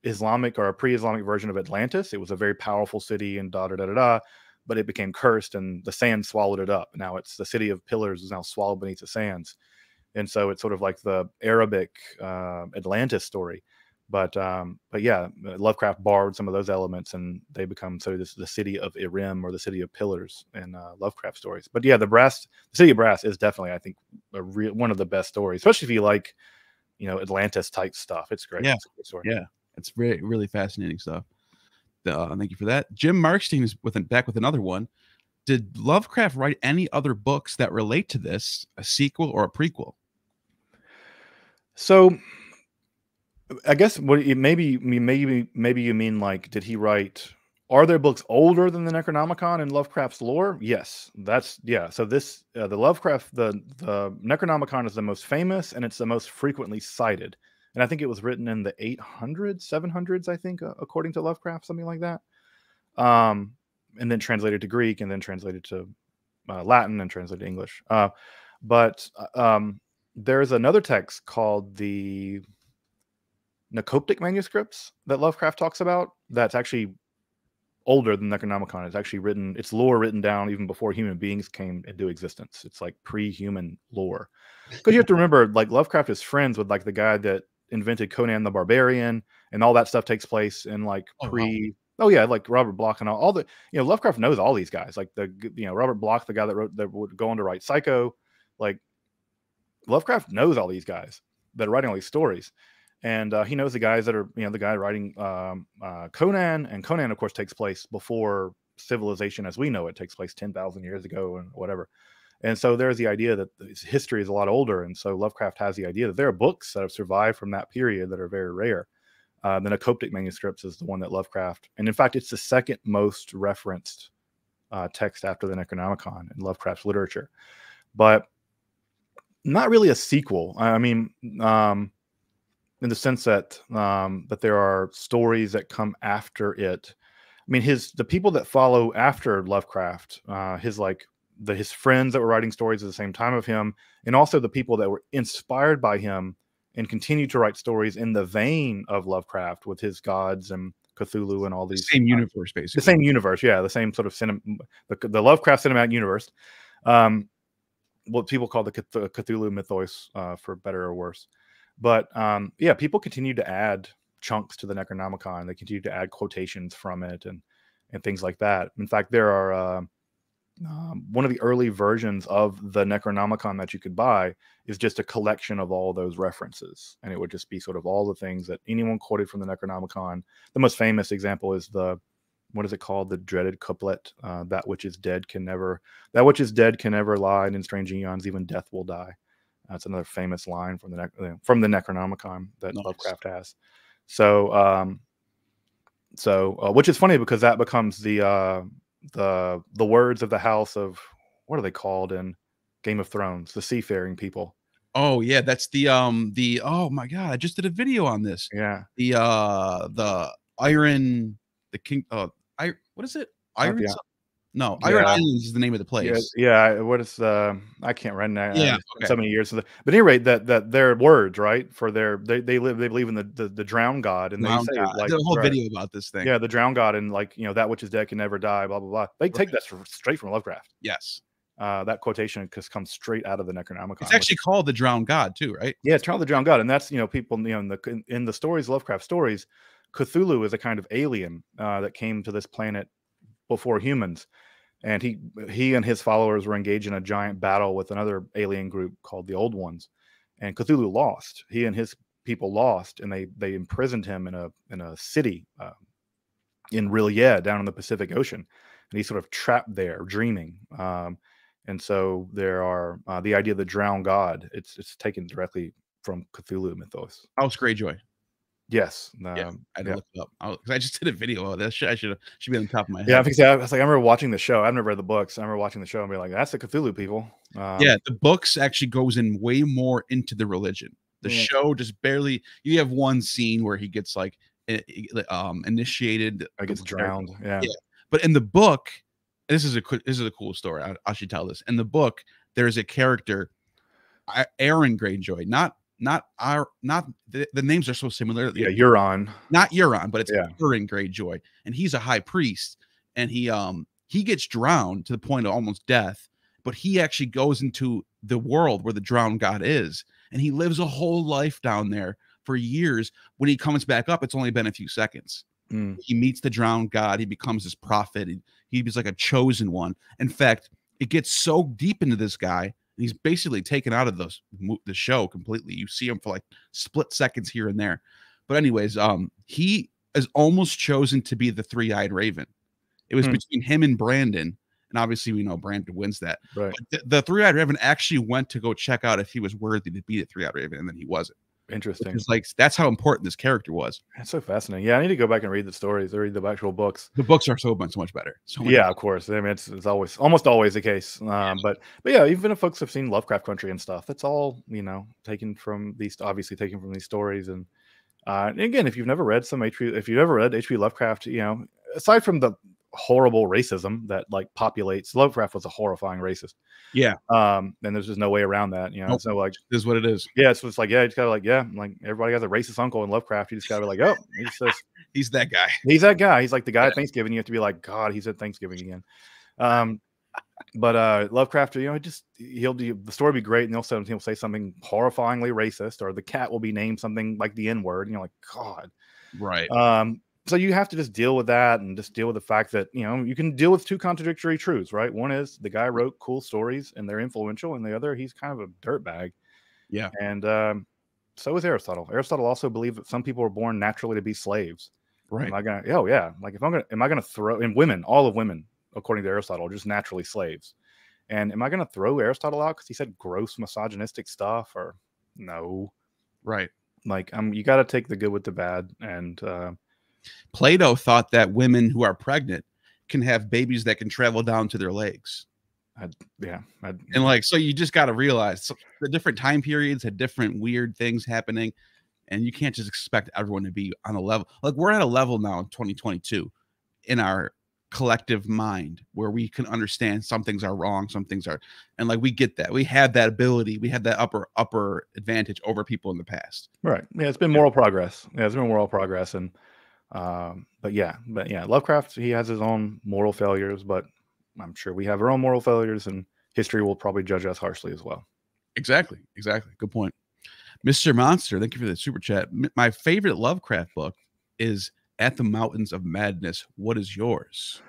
Islamic or a pre-Islamic version of Atlantis. It was a very powerful city and da da da da da, but it became cursed and the sand swallowed it up. Now it's the city of pillars is now swallowed beneath the sands, and so it's sort of like the Arabic uh, Atlantis story. But um, but yeah, Lovecraft borrowed some of those elements, and they become so this the city of Irem or the city of pillars in uh, Lovecraft stories. But yeah, the brass, the city of brass is definitely I think a real one of the best stories, especially if you like you know Atlantis type stuff. It's great. Yeah, it's yeah. It's really really fascinating stuff. Uh, thank you for that. Jim Markstein is with back with another one. Did Lovecraft write any other books that relate to this, a sequel or a prequel? So, I guess what maybe maybe maybe you mean like did he write are there books older than the Necronomicon in Lovecraft's lore? Yes, that's yeah. So this uh, the Lovecraft the the Necronomicon is the most famous and it's the most frequently cited and I think it was written in the 800s, 700s, I think, uh, according to Lovecraft, something like that. Um, and then translated to Greek, and then translated to uh, Latin, and translated to English. Uh, but uh, um, there's another text called the Pnakotic manuscripts that Lovecraft talks about. That's actually older than Necronomicon. It's actually written, it's lore written down even before human beings came into existence. It's like pre-human lore. Because you have to remember, like Lovecraft is friends with like the guy that invented Conan the Barbarian, and all that stuff takes place in like oh, pre. Wow. Oh yeah, like Robert Bloch and all, all the you know Lovecraft knows all these guys. Like the you know Robert Bloch, the guy that wrote that would go on to write Psycho, like Lovecraft knows all these guys that are writing all these stories, and uh, he knows the guys that are you know the guy writing um, uh, Conan, and Conan of course takes place before civilization as we know it takes place ten thousand years ago and whatever. And so there's the idea that history is a lot older. And so Lovecraft has the idea that there are books that have survived from that period that are very rare. Uh, Pnakotic manuscripts is the one that Lovecraft, and in fact, it's the second most referenced uh, text after the Necronomicon in Lovecraft's literature, but not really a sequel. I mean, um, in the sense that um, that there are stories that come after it. I mean, his the people that follow after Lovecraft, uh, his like the his friends that were writing stories at the same time of him, and also the people that were inspired by him and continue to write stories in the vein of Lovecraft with his gods and Cthulhu and all these the same universe, basically. The same universe, yeah, the same sort of cinem- the, the Lovecraft cinematic universe. Um, what people call the Cthulhu mythos, uh, for better or worse. But um, yeah, people continue to add chunks to the Necronomicon. They continue to add quotations from it and and things like that. In fact, there are uh, um, one of the early versions of the Necronomicon that you could buy is just a collection of all those references, and it would just be sort of all the things that anyone quoted from the Necronomicon. The most famous example is the what is it called? The dreaded couplet: uh, "That which is dead can never, that which is dead can never lie, and in strange eons even death will die." That's another famous line from the uh, from the Necronomicon that nice. Lovecraft has. So, um, so uh, which is funny because that becomes the uh, the the words of the house of what are they called in Game of Thrones? The seafaring people. Oh yeah, that's the um the oh my god, I just did a video on this. Yeah, The uh the Iron the King uh I what is it? Iron No, Iron Yeah. Islands is the name of the place. yeah. What is the? I can't remember. Yeah, It's okay. so many years. So the, but at any rate, that that their words, right? For their they they live they believe in the the, the drowned god, and Drowned they say God. Like a whole right, video about this thing. Yeah, the drowned god, and like you know that which is dead can never die. Blah blah blah. They take that straight from Lovecraft. Yes. Uh, that quotation just comes straight out of the Necronomicon. It's which- actually called the Drowned God too, right? Yeah, it's Child the Drowned God, and that's you know people you know in the in, in the stories, Lovecraft stories, Cthulhu is a kind of alien uh, that came to this planet before humans, and he he and his followers were engaged in a giant battle with another alien group called the Old Ones, and Cthulhu lost. He and his people lost, and they they imprisoned him in a in a city uh, in R'lyeh down in the Pacific Ocean, and he's sort of trapped there, dreaming. Um, and so there are uh, the idea of the drowned god. It's it's taken directly from Cthulhu mythos. House Greyjoy. Yes. Yeah, um, I had to yeah. look it up. I, was- 'cause I just did a video of this. Shit, I should should be on the top of my head. Yeah, I think so. I was like, I remember watching the show. I've never read the books. I remember watching the show and being like, "That's the Cthulhu people." Um, yeah, the books actually goes in way more into the religion. The Yeah. show just barely. You have one scene where he gets like um initiated. I gets drowned. Yeah. Yeah. But in the book, this is a this is a cool story. I, I should tell this. In the book, there is a character, Aeron Greyjoy, not not our not the, the names are so similar. Yeah, Euron. not Euron, but it's Yeah. Aeron Greyjoy, and he's a high priest, and he um he gets drowned to the point of almost death, but he actually goes into the world where the drowned god is, and he lives a whole life down there for years. When he comes back up, it's only been a few seconds. Mm. He meets the drowned god. He becomes his prophet. He, he was like a chosen one. In fact, it gets so deep into this guy. And He's basically taken out of the, the show completely. You see him for like split seconds here and there. But anyways, um, he is almost chosen to be the three-eyed raven. It was Hmm. between him and Brandon, and obviously we know Brandon wins that. Right. But the, the three-eyed raven actually went to go check out if he was worthy to be the three-eyed raven, and then he wasn't. Interesting. It's like that's how important this character was. That's so fascinating. Yeah, I need to go back and read the stories. or read the actual books. The books are so much, so much better. So much Yeah, of course. I mean, it's, it's always almost always the case. Um, but but yeah, even if folks have seen Lovecraft Country and stuff, it's all you know taken from these obviously taken from these stories. And uh, and again, if you've never read some H.P. if you've ever read H.P. Lovecraft, you know, aside from the horrible racism that like populates, Lovecraft was a horrifying racist. Yeah. Um, and there's just no way around that. You know, Nope. so like This is what it is. yeah, so it's like yeah, you just gotta like yeah, like everybody has a racist uncle in Lovecraft. You just gotta be like oh, he's just He's that guy. He's that guy. He's like the guy Yeah. at Thanksgiving. You have to be like, God, he's at Thanksgiving again. Um, but uh Lovecraft, you know, just he'll do the story will be great, and he'll say he'll say something horrifyingly racist, or the cat will be named something like the N word, and you're like, God. Right. Um, so you have to just deal with that and just deal with the fact that you know you can deal with two contradictory truths, right? One is the guy wrote cool stories and they're influential, and the other he's kind of a dirtbag. Yeah. And um, so is Aristotle. Aristotle also believed that some people were born naturally to be slaves. right. Am I gonna? Oh yeah. Like if I'm gonna, am I gonna throw in women? All of women, according to Aristotle, are just naturally slaves. And am I gonna throw Aristotle out because he said gross misogynistic stuff? Or no? right. Like um, you got to take the good with the bad. And uh, Plato thought that women who are pregnant can have babies that can travel down to their legs. yeah, I, And like, so you just got to realize so the different time periods had different weird things happening. And you can't just expect everyone to be on a level. Like, we're at a level now in 2022 in our collective mind where we can understand some things are wrong, some things are, and like we get that. We have that ability, we have that upper, upper advantage over people in the past. right. Yeah, it's been moral progress. Yeah, it's been moral progress. And um, but yeah, but yeah, Lovecraft he has his own moral failures, but I'm sure we have our own moral failures, and history will probably judge us harshly as well. Exactly. Exactly. Good point. Mr. Monster, thank you for the super chat. M- My favorite Lovecraft book is At the Mountains of Madness. What is yours?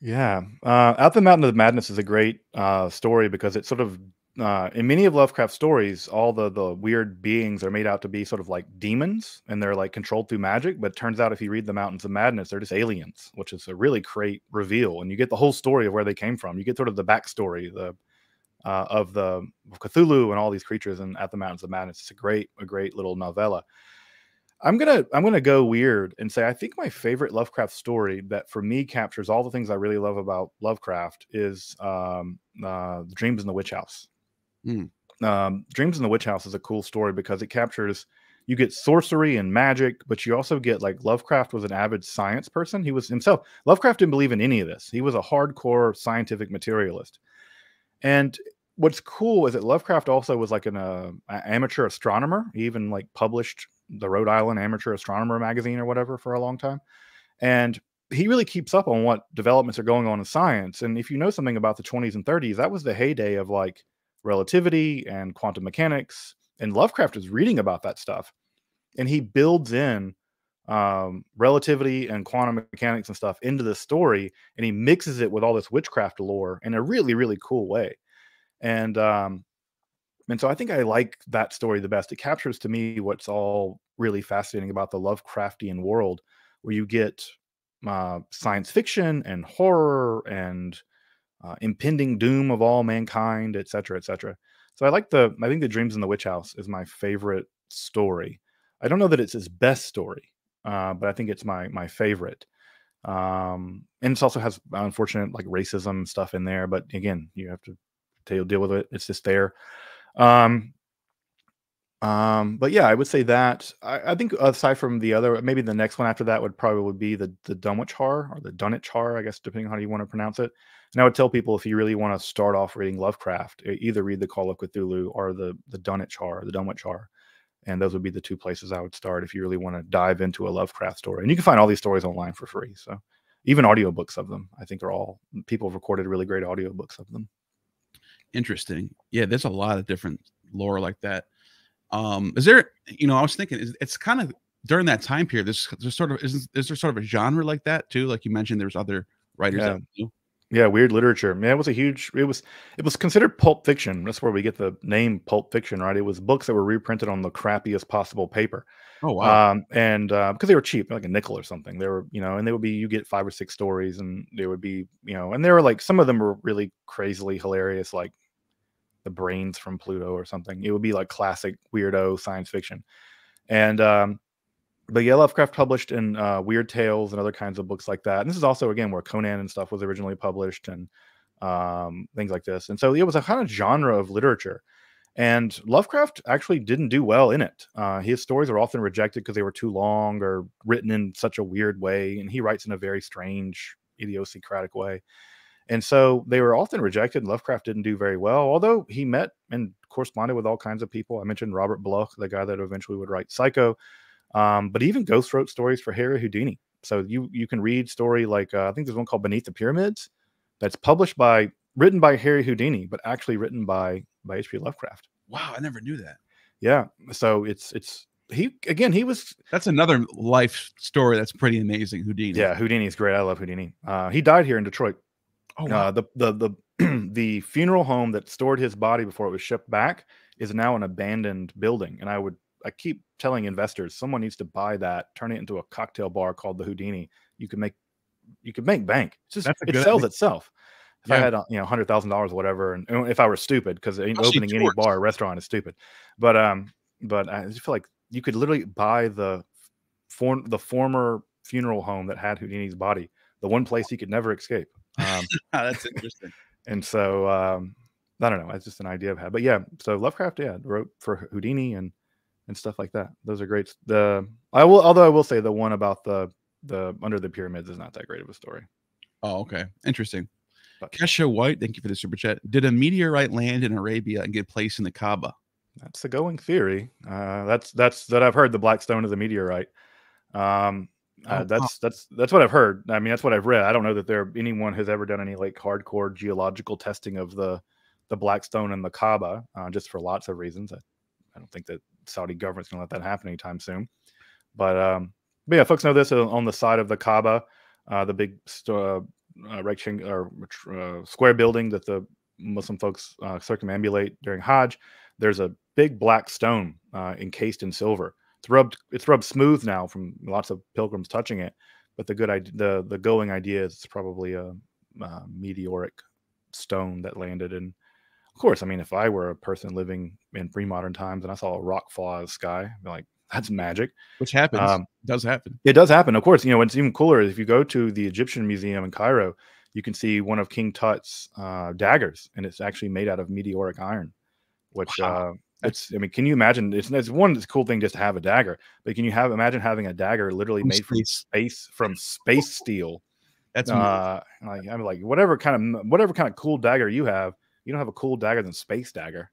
Yeah, uh, Out the Mountain of Madness is a great uh, story because it sort of, uh, in many of Lovecraft's stories, all the the weird beings are made out to be sort of like demons, and they're like controlled through magic. But it turns out, if you read the Mountains of Madness, they're just aliens, which is a really great reveal, and you get the whole story of where they came from. You get sort of the backstory, the uh, of the of Cthulhu and all these creatures, and At the Mountains of Madness. It's a great, a great little novella. I'm gonna I'm gonna go weird and say I think my favorite Lovecraft story that for me captures all the things I really love about Lovecraft is um, uh, Dreams in the Witch House. Mm. Um, Dreams in the Witch House is a cool story because it captures you get sorcery and magic, but you also get like Lovecraft was an avid science person. He was himself. Lovecraft didn't believe in any of this. He was a hardcore scientific materialist. And what's cool is that Lovecraft also was like an uh, amateur astronomer. He even like published the Rhode Island Amateur Astronomer magazine or whatever for a long time. And he really keeps up on what developments are going on in science. And if you know something about the 20s and 30s, that was the heyday of like relativity and quantum mechanics. And Lovecraft is reading about that stuff and he builds in um, relativity and quantum mechanics and stuff into the story, and he mixes it with all this witchcraft lore in a really really cool way. And um, and so I think I like that story the best. It captures to me what's all really fascinating about the Lovecraftian world, where you get uh, science fiction and horror and uh, impending doom of all mankind, et cetera, et cetera. So I like the. I think the Dreams in the Witch House is my favorite story. I don't know that it's his best story, uh, but I think it's my my favorite. Um, and it also has unfortunate like racism stuff in there, but again, you have to deal, deal with it. It's just there. Um, um, but yeah, I would say that. I, I, think aside from the other, maybe the next one after that would probably be the the Dunwich Horror or the Dunwich Horror, I guess, depending on how you want to pronounce it. And I would tell people if you really want to start off reading Lovecraft, either read the Call of Cthulhu or the the Dunwich Horror, the Dunwich Horror and those would be the two places I would start if you really want to dive into a Lovecraft story. And you can find all these stories online for free. So even audiobooks of them, I think are all people have recorded really great audiobooks of them. Interesting. Yeah, there's a lot of different lore like that. Um, is there, you know, I was thinking is it's kind of during that time period, there's, there's sort of is, is there sort of a genre like that too? Like you mentioned, there's other writers yeah. Yeah, weird literature. Yeah, it was a huge. It was it was considered pulp fiction. That's where we get the name pulp fiction, right? It was books that were reprinted on the crappiest possible paper. Oh wow! Um, and uh, because they were cheap, like a nickel or something, they were you know, and they would be you get five or six stories, and they would be you know, and they were like some of them were really crazily hilarious, like the brains from Pluto or something. It would be like classic weirdo science fiction, and um, but yeah, Lovecraft published in uh, Weird Tales and other kinds of books like that. And this is also again where Conan and stuff was originally published and um, things like this. And so it was a kind of genre of literature. And Lovecraft actually didn't do well in it. Uh, his stories are often rejected because they were too long or written in such a weird way. And he writes in a very strange, idiosyncratic way. And so they were often rejected. Lovecraft didn't do very well, although he met and corresponded with all kinds of people. I mentioned Robert Bloch, the guy that eventually would write Psycho. Um, but even Ghost wrote stories for Harry Houdini. So you you can read story like uh, I think there's one called Beneath the Pyramids that's published by written by Harry Houdini, but actually written by by H.P. Lovecraft. Wow, I never knew that. Yeah, so it's it's he again he was that's another life story that's pretty amazing. Houdini. Yeah, Houdini is great. I love Houdini. Uh, he died here in Detroit. Oh, wow. uh, the the the the funeral home that stored his body before it was shipped back is now an abandoned building, and I would I keep telling investors someone needs to buy that, turn it into a cocktail bar called the Houdini. You can make you can make bank. It's just it sells itself. If yeah. I had you know hundred thousand dollars or whatever, and if I were stupid because opening any bar or restaurant is stupid, but um, but I just feel like you could literally buy the form the former funeral home that had Houdini's body, the one place he could never escape. Um, That's interesting. and so um, I don't know. It's just an idea I've had, but yeah. So Lovecraft, yeah, wrote for Houdini and and stuff like that. Those are great. The I will, although I will say the one about the the under the pyramids is not that great of a story. Oh, okay, interesting. But, Kesha White, thank you for the super chat. Did a meteorite land in Arabia and get placed in the Kaaba? That's the going theory. Uh, that's that's that I've heard. The black stone is a meteorite. Um, uh, oh, that's that's that's what I've heard. I mean, that's what I've read. I don't know that there anyone has ever done any like hardcore geological testing of the the black stone and the Kaaba, uh, just for lots of reasons. I, I don't think that Saudi government's going to let that happen anytime soon. But um, but yeah, folks know this uh, on the side of the Kaaba, uh, the big uh, uh, rectangle or uh, square building that the Muslim folks circumambulate during Hajj. There's a big black stone uh, encased in silver. It's rubbed. It's rubbed smooth now from lots of pilgrims touching it. But the good idea, the the going idea is it's probably a, a meteoric stone that landed in of course, I mean, if I were a person living in pre-modern times and I saw a rock fall out of the sky, I'd be like, that's magic. Which happens. Um, does happen. It does happen. Of course, you know, what's even cooler is if you go to the Egyptian Museum in Cairo, you can see one of King Tut's uh, daggers, and it's actually made out of meteoric iron, which wow. uh, it's. I mean, can you imagine? It's, it's one. It's cool thing just to have a dagger, but can you have imagine having a dagger literally from made space. from space from space steel? That's uh, like I'm like whatever kind of whatever kind of cool dagger you have, you don't have a cool dagger than space dagger.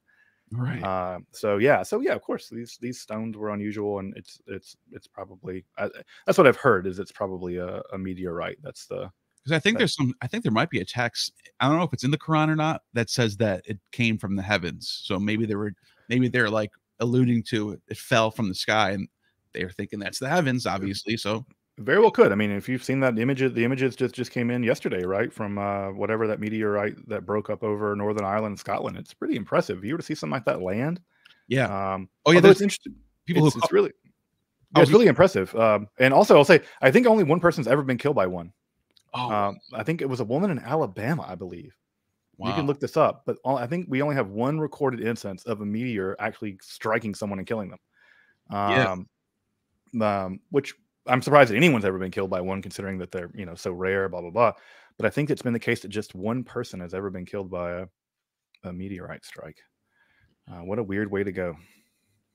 Right. Uh, so yeah, so yeah, of course these these stones were unusual, and it's it's it's probably uh, that's what I've heard is it's probably a, a meteorite. That's the because I think there's some I think there might be a text I don't know if it's in the Quran or not that says that it came from the heavens. So maybe they were maybe they're like alluding to it, it fell from the sky and they're thinking that's the heavens, obviously. So very well could. I mean, if you've seen that image, the images just just came in yesterday, right? From uh, whatever that meteorite that broke up over Northern Ireland and Scotland. It's pretty impressive. If you were to see something like that land, yeah. Um, oh yeah, that's interesting. People it's, who it's really, oh, it's really impressive. Um, and also, I'll say, I think only one person's ever been killed by one. Oh, um, I think it was a woman in Alabama, I believe. Wow. You can look this up, but all, I think we only have one recorded instance of a meteor actually striking someone and killing them. Um, yeah. um, which I'm surprised that anyone's ever been killed by one, considering that they're you know so rare, blah blah blah. But I think it's been the case that just one person has ever been killed by a, a meteorite strike. Uh, what a weird way to go.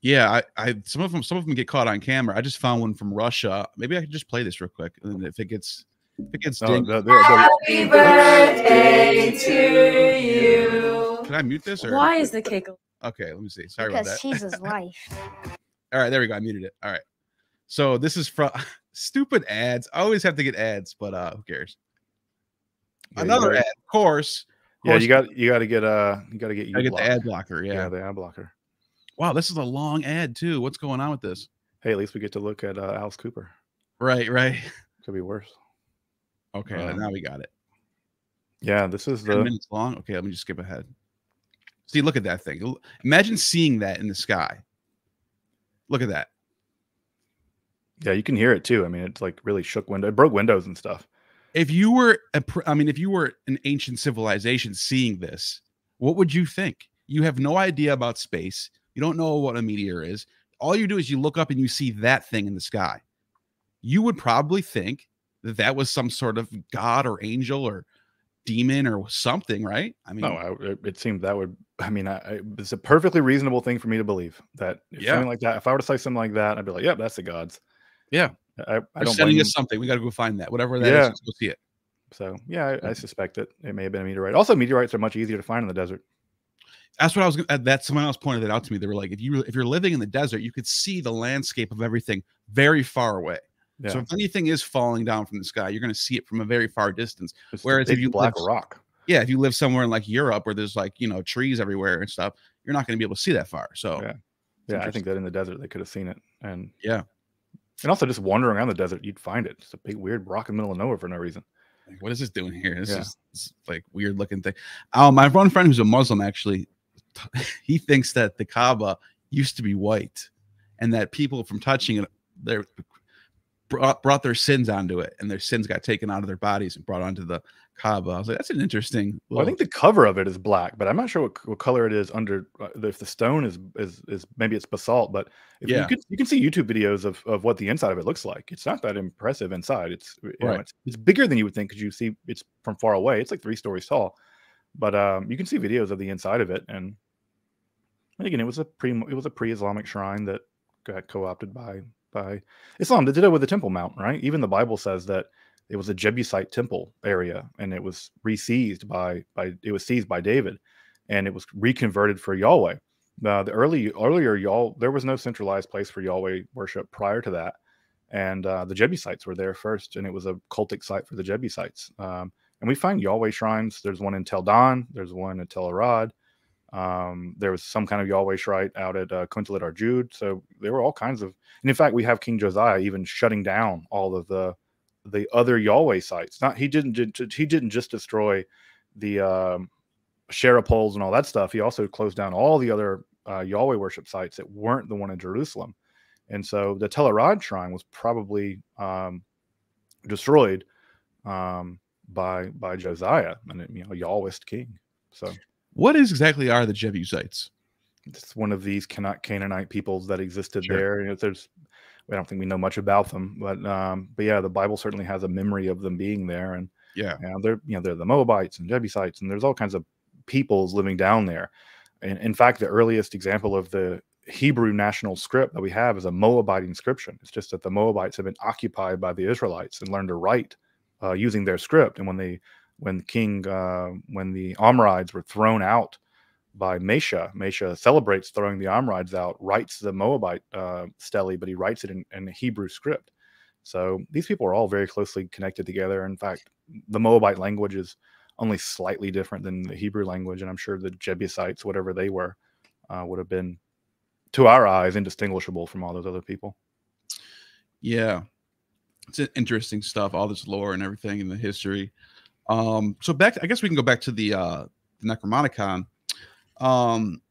Yeah, I, I some of them some of them get caught on camera. I just found one from Russia. Maybe I could just play this real quick, and if it gets if it gets oh, the, the, happy birthday to you. Can I mute this? Or why is the cake? Okay, let me see. Sorry because about that. Because she's his life. All right, there we go. I muted it. All right. So this is from stupid ads. I always have to get ads, but uh, who cares? Yeah, Another ad, of course. Yeah, you got you got to get uh you got to get you get the ad blocker. Yeah. yeah, the ad blocker. Wow, this is a long ad too. What's going on with this? Hey, at least we get to look at uh, Alice Cooper. Right, right. Could be worse. Okay, um, now we got it. Yeah, this is the minutes long. Okay, let me just skip ahead. See, look at that thing. Imagine seeing that in the sky. Look at that. Yeah, you can hear it too. I mean, it's like really shook window. It broke windows and stuff. If you were, a, I mean, if you were an ancient civilization seeing this, what would you think? You have no idea about space. You don't know what a meteor is. All you do is you look up and you see that thing in the sky. You would probably think that that was some sort of god or angel or demon or something, right? I mean, no, I, it seemed that would. I mean, I, it's a perfectly reasonable thing for me to believe that yeah. something like that. If I were to say something like that, I'd be like, "Yep, yeah, that's the gods." Yeah, I, I don't sending us something. We got to go find that. Whatever that yeah. is, go see it. So yeah, I, I, suspect that it may have been a meteorite. Also, meteorites are much easier to find in the desert. That's what I was. Uh, that someone else pointed that out to me. They were like, if you if you're living in the desert, you could see the landscape of everything very far away. Yeah. So if anything is falling down from the sky, you're going to see it from a very far distance. It's Whereas if you black live, rock, yeah, if you live somewhere in like Europe where there's like you know trees everywhere and stuff, you're not going to be able to see that far. So yeah, yeah, I think that in the desert they could have seen it, and yeah, and also just wandering around the desert, you'd find it. It's a big weird rock in the middle of nowhere for no reason. Like, what is this doing here? This yeah. is this, like weird looking thing. Um, my one friend who's a Muslim actually, he thinks that the Kaaba used to be white, and that people from touching it, they're brought, brought their sins onto it, and their sins got taken out of their bodies and brought onto the Kaaba. I was like, that's an interesting. Well, I think the cover of it is black, but I'm not sure what, what color it is under. Uh, if the stone is is is maybe it's basalt, but yeah, you can you can see YouTube videos of of what the inside of it looks like. It's not that impressive inside. It's right. know, it's, it's bigger than you would think because you see it's from far away. It's like three stories tall, but um, you can see videos of the inside of it, and, and again, it was a pre it was a pre Islamic shrine that got co opted by by Islam. They did it with the Temple Mount, right? Even the Bible says that it was a Jebusite temple area, and it was reseized by by it was seized by David, and it was reconverted for Yahweh. The early earlier y'all there was no centralized place for Yahweh worship prior to that, and uh, the Jebusites were there first, and it was a cultic site for the Jebusites. Um, and we find Yahweh shrines. There's one in Tel Dan. There's one in Tel Arad. Um, there was some kind of Yahweh shrine out at uh, Kuntillet Ajrud. So there were all kinds of, and in fact, we have King Josiah even shutting down all of the the other Yahweh sites. Not he didn't he didn't just destroy the um, Asherah poles and all that stuff. He also closed down all the other uh, Yahweh worship sites that weren't the one in Jerusalem. And so the Tel Arad shrine was probably um, destroyed um, by by Josiah and you know Yahwehist king. So what is exactly are the Jebusites? it's one of these cannot Canaanite peoples that existed sure. there. You know, there's I don't think we know much about them, but um, but yeah, the Bible certainly has a memory of them being there, and yeah, you know, they're you know they're the Moabites and Jebusites, and there's all kinds of peoples living down there. And in fact, the earliest example of the Hebrew national script that we have is a Moabite inscription. It's just that the Moabites have been occupied by the Israelites and learned to write uh, using their script. And when they when the King uh, when the Amorites were thrown out by Mesha. Mesha celebrates throwing the Amorites out, writes the Moabite uh, stele, but he writes it in, in Hebrew script. So these people are all very closely connected together. In fact, the Moabite language is only slightly different than the Hebrew language, and I'm sure the Jebusites, whatever they were, uh, would have been, to our eyes, indistinguishable from all those other people. Yeah, it's interesting stuff. All this lore and everything in the history. Um, so back, I guess we can go back to the uh, the Necronomicon. Um,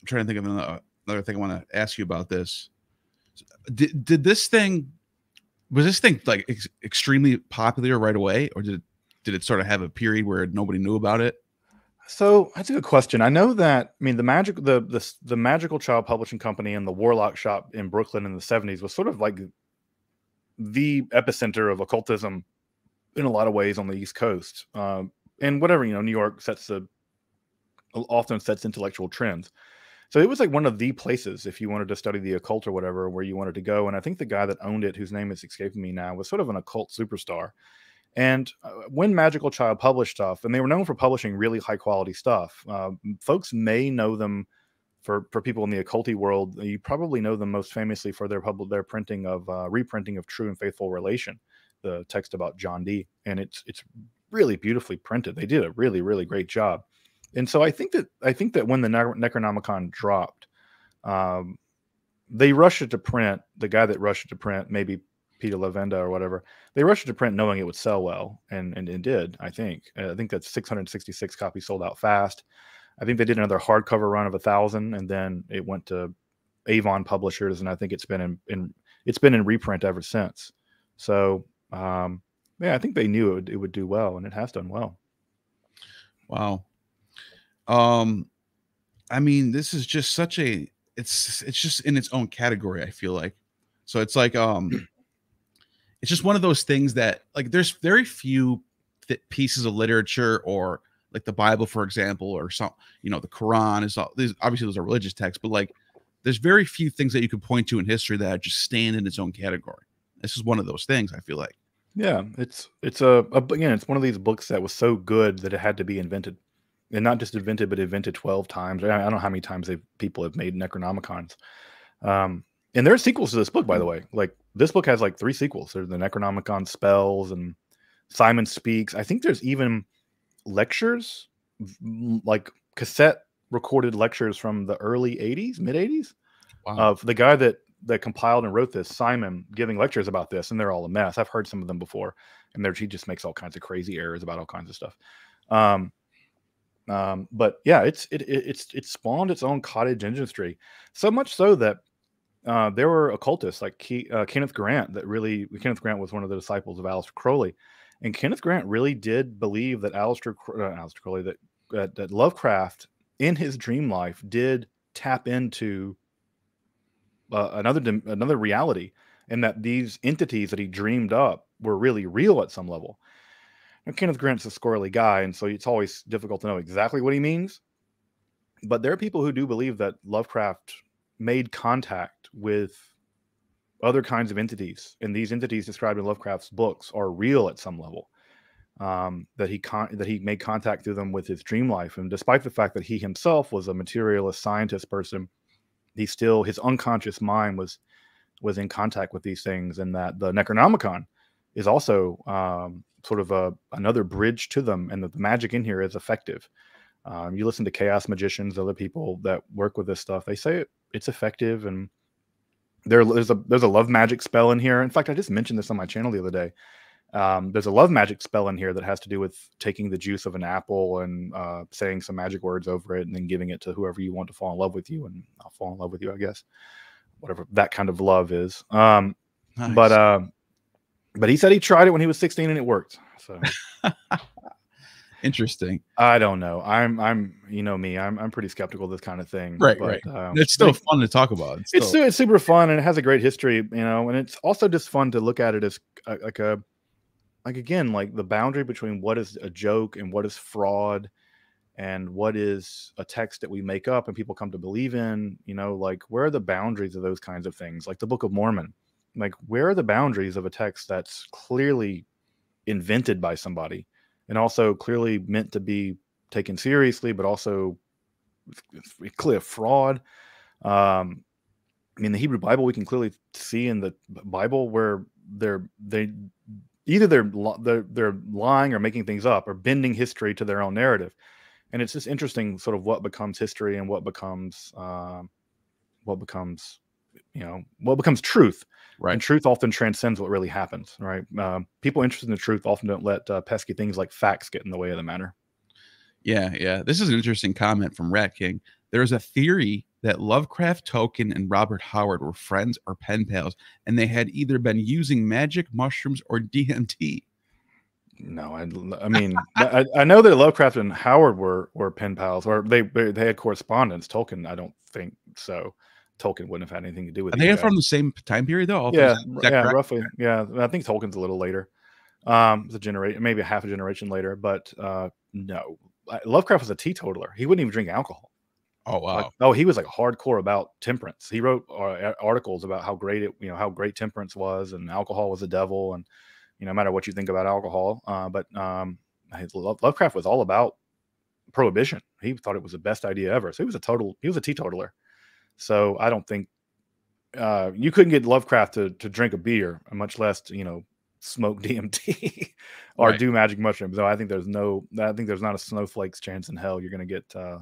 I'm trying to think of another, another thing I want to ask you about this. Did did this thing was this thing like ex- extremely popular right away, or did it, did it sort of have a period where nobody knew about it? So that's a good question. I know that I mean the magic the the the Magickal Childe Publishing Company and the Warlock Shop in Brooklyn in the 70s was sort of like the epicenter of occultism in a lot of ways on the East Coast. Um, and whatever you know, New York sets the often sets intellectual trends. So it was like one of the places if you wanted to study the occult or whatever, where you wanted to go. And I think the guy that owned it, whose name is escaping me now, was sort of an occult superstar. And uh, when Magickal Childe published stuff, and they were known for publishing really high quality stuff, uh, folks may know them for for people in the occulty world. You probably know them most famously for their public their printing of uh, reprinting of True and Faithful Relation, the text about John Dee, and it's it's really beautifully printed. They did a really really great job and so I think that I think that when the Necronomicon dropped, um, they rushed it to print. The guy that rushed it to print, maybe Peter Levenda or whatever, they rushed it to print knowing it would sell well, and and it did. I think. I think that's 666 copies sold out fast. I think they did another hardcover run of a thousand, and then it went to Avon Publishers, and I think it's been in, in it's been in reprint ever since. So um, yeah, I think they knew it would, it would do well, and it has done well. Wow. Um, I mean, this is just such a it's it's just in its own category. I feel like so it's like um, it's just one of those things that like there's very few pieces of literature or like the Bible, for example, or some you know the Quran is all. These, obviously those are religious texts, but like there's very few things that you can point to in history that just stand in its own category. This is one of those things. I feel like. Yeah, it's it's a, a again, it's one of these books that was so good that it had to be invented and not just invented, but invented 12 times. I don't know how many times they people have made Necronomicons. Um, and there are sequels to this book, by the way. Like this book has like three sequels. There's the Necronomicon spells and Simon Speaks. I think there's even lectures, like cassette recorded lectures from the early 80s, mid 80s wow. of the guy that that compiled and wrote this, Simon, giving lectures about this, and they're all a mess. I've heard some of them before, and there he just makes all kinds of crazy errors about all kinds of stuff. Um, um, but yeah, it's it, it, it's it spawned its own cottage industry, so much so that uh, there were occultists like Ke- uh, Kenneth Grant that really Kenneth Grant was one of the disciples of Aleister Crowley, and Kenneth Grant really did believe that Aleister, uh, Aleister Crowley that, that that Lovecraft in his dream life did tap into uh, another another reality, and that these entities that he dreamed up were really real at some level. Now, Kenneth Grant's a squirrely guy, and so it's always difficult to know exactly what he means. But there are people who do believe that Lovecraft made contact with other kinds of entities, and these entities described in Lovecraft's books are real at some level. Um, that he con- that he made contact through them with his dream life, and despite the fact that he himself was a materialist scientist person, he still his unconscious mind was was in contact with these things, and that the Necronomicon is also um, sort of a another bridge to them, and the, the magic in here is effective. Um, you listen to chaos magicians, other people that work with this stuff, they say it, it's effective, and there, there's a there's a love magic spell in here. In fact, I just mentioned this on my channel the other day. Um, there's a love magic spell in here that has to do with taking the juice of an apple and uh, saying some magic words over it, and then giving it to whoever you want to fall in love with you, and I'll fall in love with you, I guess. Whatever that kind of love is. Um, nice. But uh, but he said he tried it when he was 16 and it worked. So Interesting. I don't know. I'm I'm you know me. I'm I'm pretty skeptical of this kind of thing. Right, right. Um, it's still fun to talk about. It's, it's, it's super fun and it has a great history, you know. And it's also just fun to look at it as a, like a like again like the boundary between what is a joke and what is fraud and what is a text that we make up and people come to believe in you know like where are the boundaries of those kinds of things like the book of mormon like where are the boundaries of a text that's clearly invented by somebody and also clearly meant to be taken seriously but also clear fraud? Um i mean the hebrew bible we can clearly see in the bible where they're they either they're they're, they're lying or making things up or bending history to their own narrative. And it's just interesting sort of what becomes history and what becomes uh, what becomes you know what becomes truth. Right. and truth often transcends what really happens right? Uh, people interested in the truth often don't let uh, pesky things like facts get in the way of the matter. Yeah yeah. This is an interesting comment from rat king. There's a theory that lovecraft tolkien and robert howard were friends or pen pals and they had either been using magic mushrooms or dmt no, I, I mean, I, I know that Lovecraft and Howard were were pen pals, or they they had correspondence. Tolkien, I don't think so. Tolkien wouldn't have had anything to do with. Are they from the same time period though? Yeah, yeah, correct? roughly. Yeah, I think Tolkien's a little later. Um, the generation, maybe a half a generation later, but uh, no, Lovecraft was a teetotaler. He wouldn't even drink alcohol. Oh wow! Like, oh, he was like hardcore about temperance. He wrote uh, articles about how great it, you know, how great temperance was, and alcohol was the devil, and you know, no matter what you think about alcohol. Uh, but um, Lovecraft was all about prohibition. He thought it was the best idea ever. So he was a total, he was a teetotaler. So I don't think uh, you couldn't get Lovecraft to, to drink a beer, much less, to, you know, smoke DMT or right. do magic mushrooms. So I think there's no, I think there's not a snowflake's chance in hell you're going to get uh,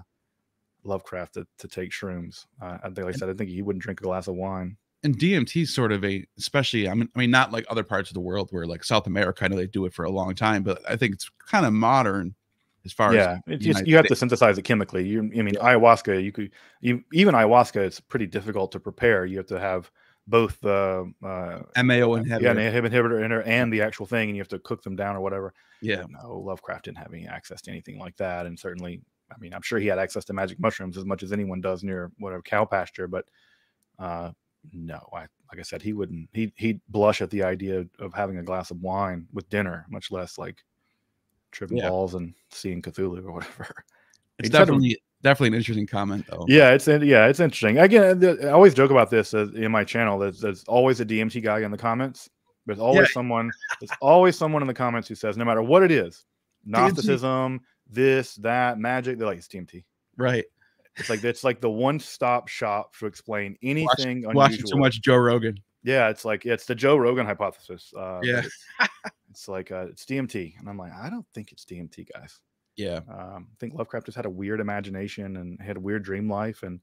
Lovecraft to, to take shrooms. Uh, I think, like I said, I think he wouldn't drink a glass of wine and DMT is sort of a, especially, I mean, I mean, not like other parts of the world where like South America, I know they do it for a long time, but I think it's kind of modern as far yeah, as yeah, you have to synthesize it chemically. You, I mean, yeah. ayahuasca, you could, you even ayahuasca, it's pretty difficult to prepare. You have to have both the uh, MAO inhibitor, yeah, an inhibitor in and the actual thing, and you have to cook them down or whatever. Yeah, no, Lovecraft didn't have any access to anything like that, and certainly, I mean, I'm sure he had access to magic mushrooms as much as anyone does near whatever cow pasture, but uh, no, I like I said, he wouldn't. He he'd blush at the idea of having a glass of wine with dinner, much less like tripping yeah. balls and seeing Cthulhu or whatever. It's definitely definitely an interesting comment, though. Yeah, it's yeah, it's interesting. Again, I always joke about this uh, in my channel. There's, there's always a DMT guy in the comments. There's always yeah. someone. There's always someone in the comments who says, no matter what it is, Gnosticism, DMT. this, that, magic, they're like it's DMT. Right. It's like it's like the one stop shop to explain anything watch, Watching too much Joe Rogan. Yeah, it's like it's the Joe Rogan hypothesis. Uh, yeah, it's, it's, like uh, it's DMT, and I'm like, I don't think it's DMT, guys. Yeah, um, I think Lovecraft just had a weird imagination and had a weird dream life, and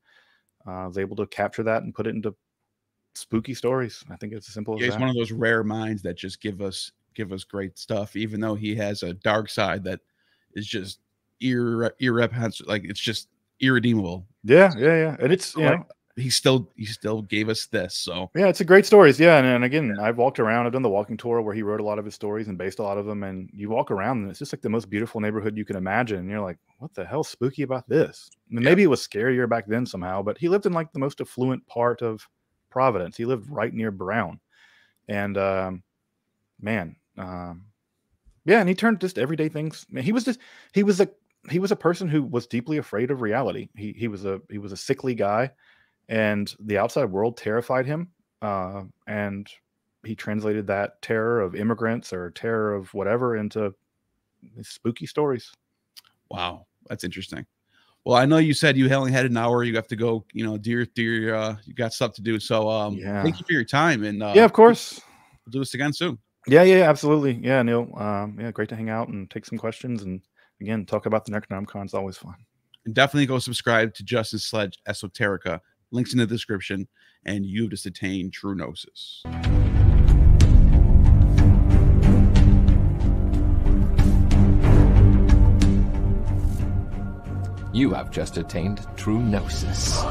uh, was able to capture that and put it into spooky stories. I think it's as simple yeah, as he's that. one of those rare minds that just give us give us great stuff, even though he has a dark side that is just irre- irrepressible. Like it's just irredeemable. Yeah, yeah, yeah. And it's you know he still he still gave us this. So yeah, it's a great stories. Yeah, and, and again, I've walked around. I've done the walking tour where he wrote a lot of his stories and based a lot of them. And you walk around, and it's just like the most beautiful neighborhood you can imagine. And you're like, what the hell, spooky about this? I mean, yeah. Maybe it was scarier back then somehow, but he lived in like the most affluent part of Providence. He lived right near Brown, and um, man, um, yeah, and he turned just everyday things. Man, he was just he was a he was a person who was deeply afraid of reality. He he was a he was a sickly guy, and the outside world terrified him. Uh, and he translated that terror of immigrants or terror of whatever into spooky stories. Wow, that's interesting. Well, I know you said you only had an hour. You have to go. You know, dear, dear, uh, you got stuff to do. So, um, yeah. thank you for your time. And uh, yeah, of course, we'll do this again soon. Yeah, yeah, absolutely. Yeah, Neil. Um, yeah, great to hang out and take some questions and again, talk about the Necronomicon is always fun. And definitely go subscribe to Justin Sledge Esoterica. Links in the description, and you've just attained true gnosis. You have just attained true gnosis.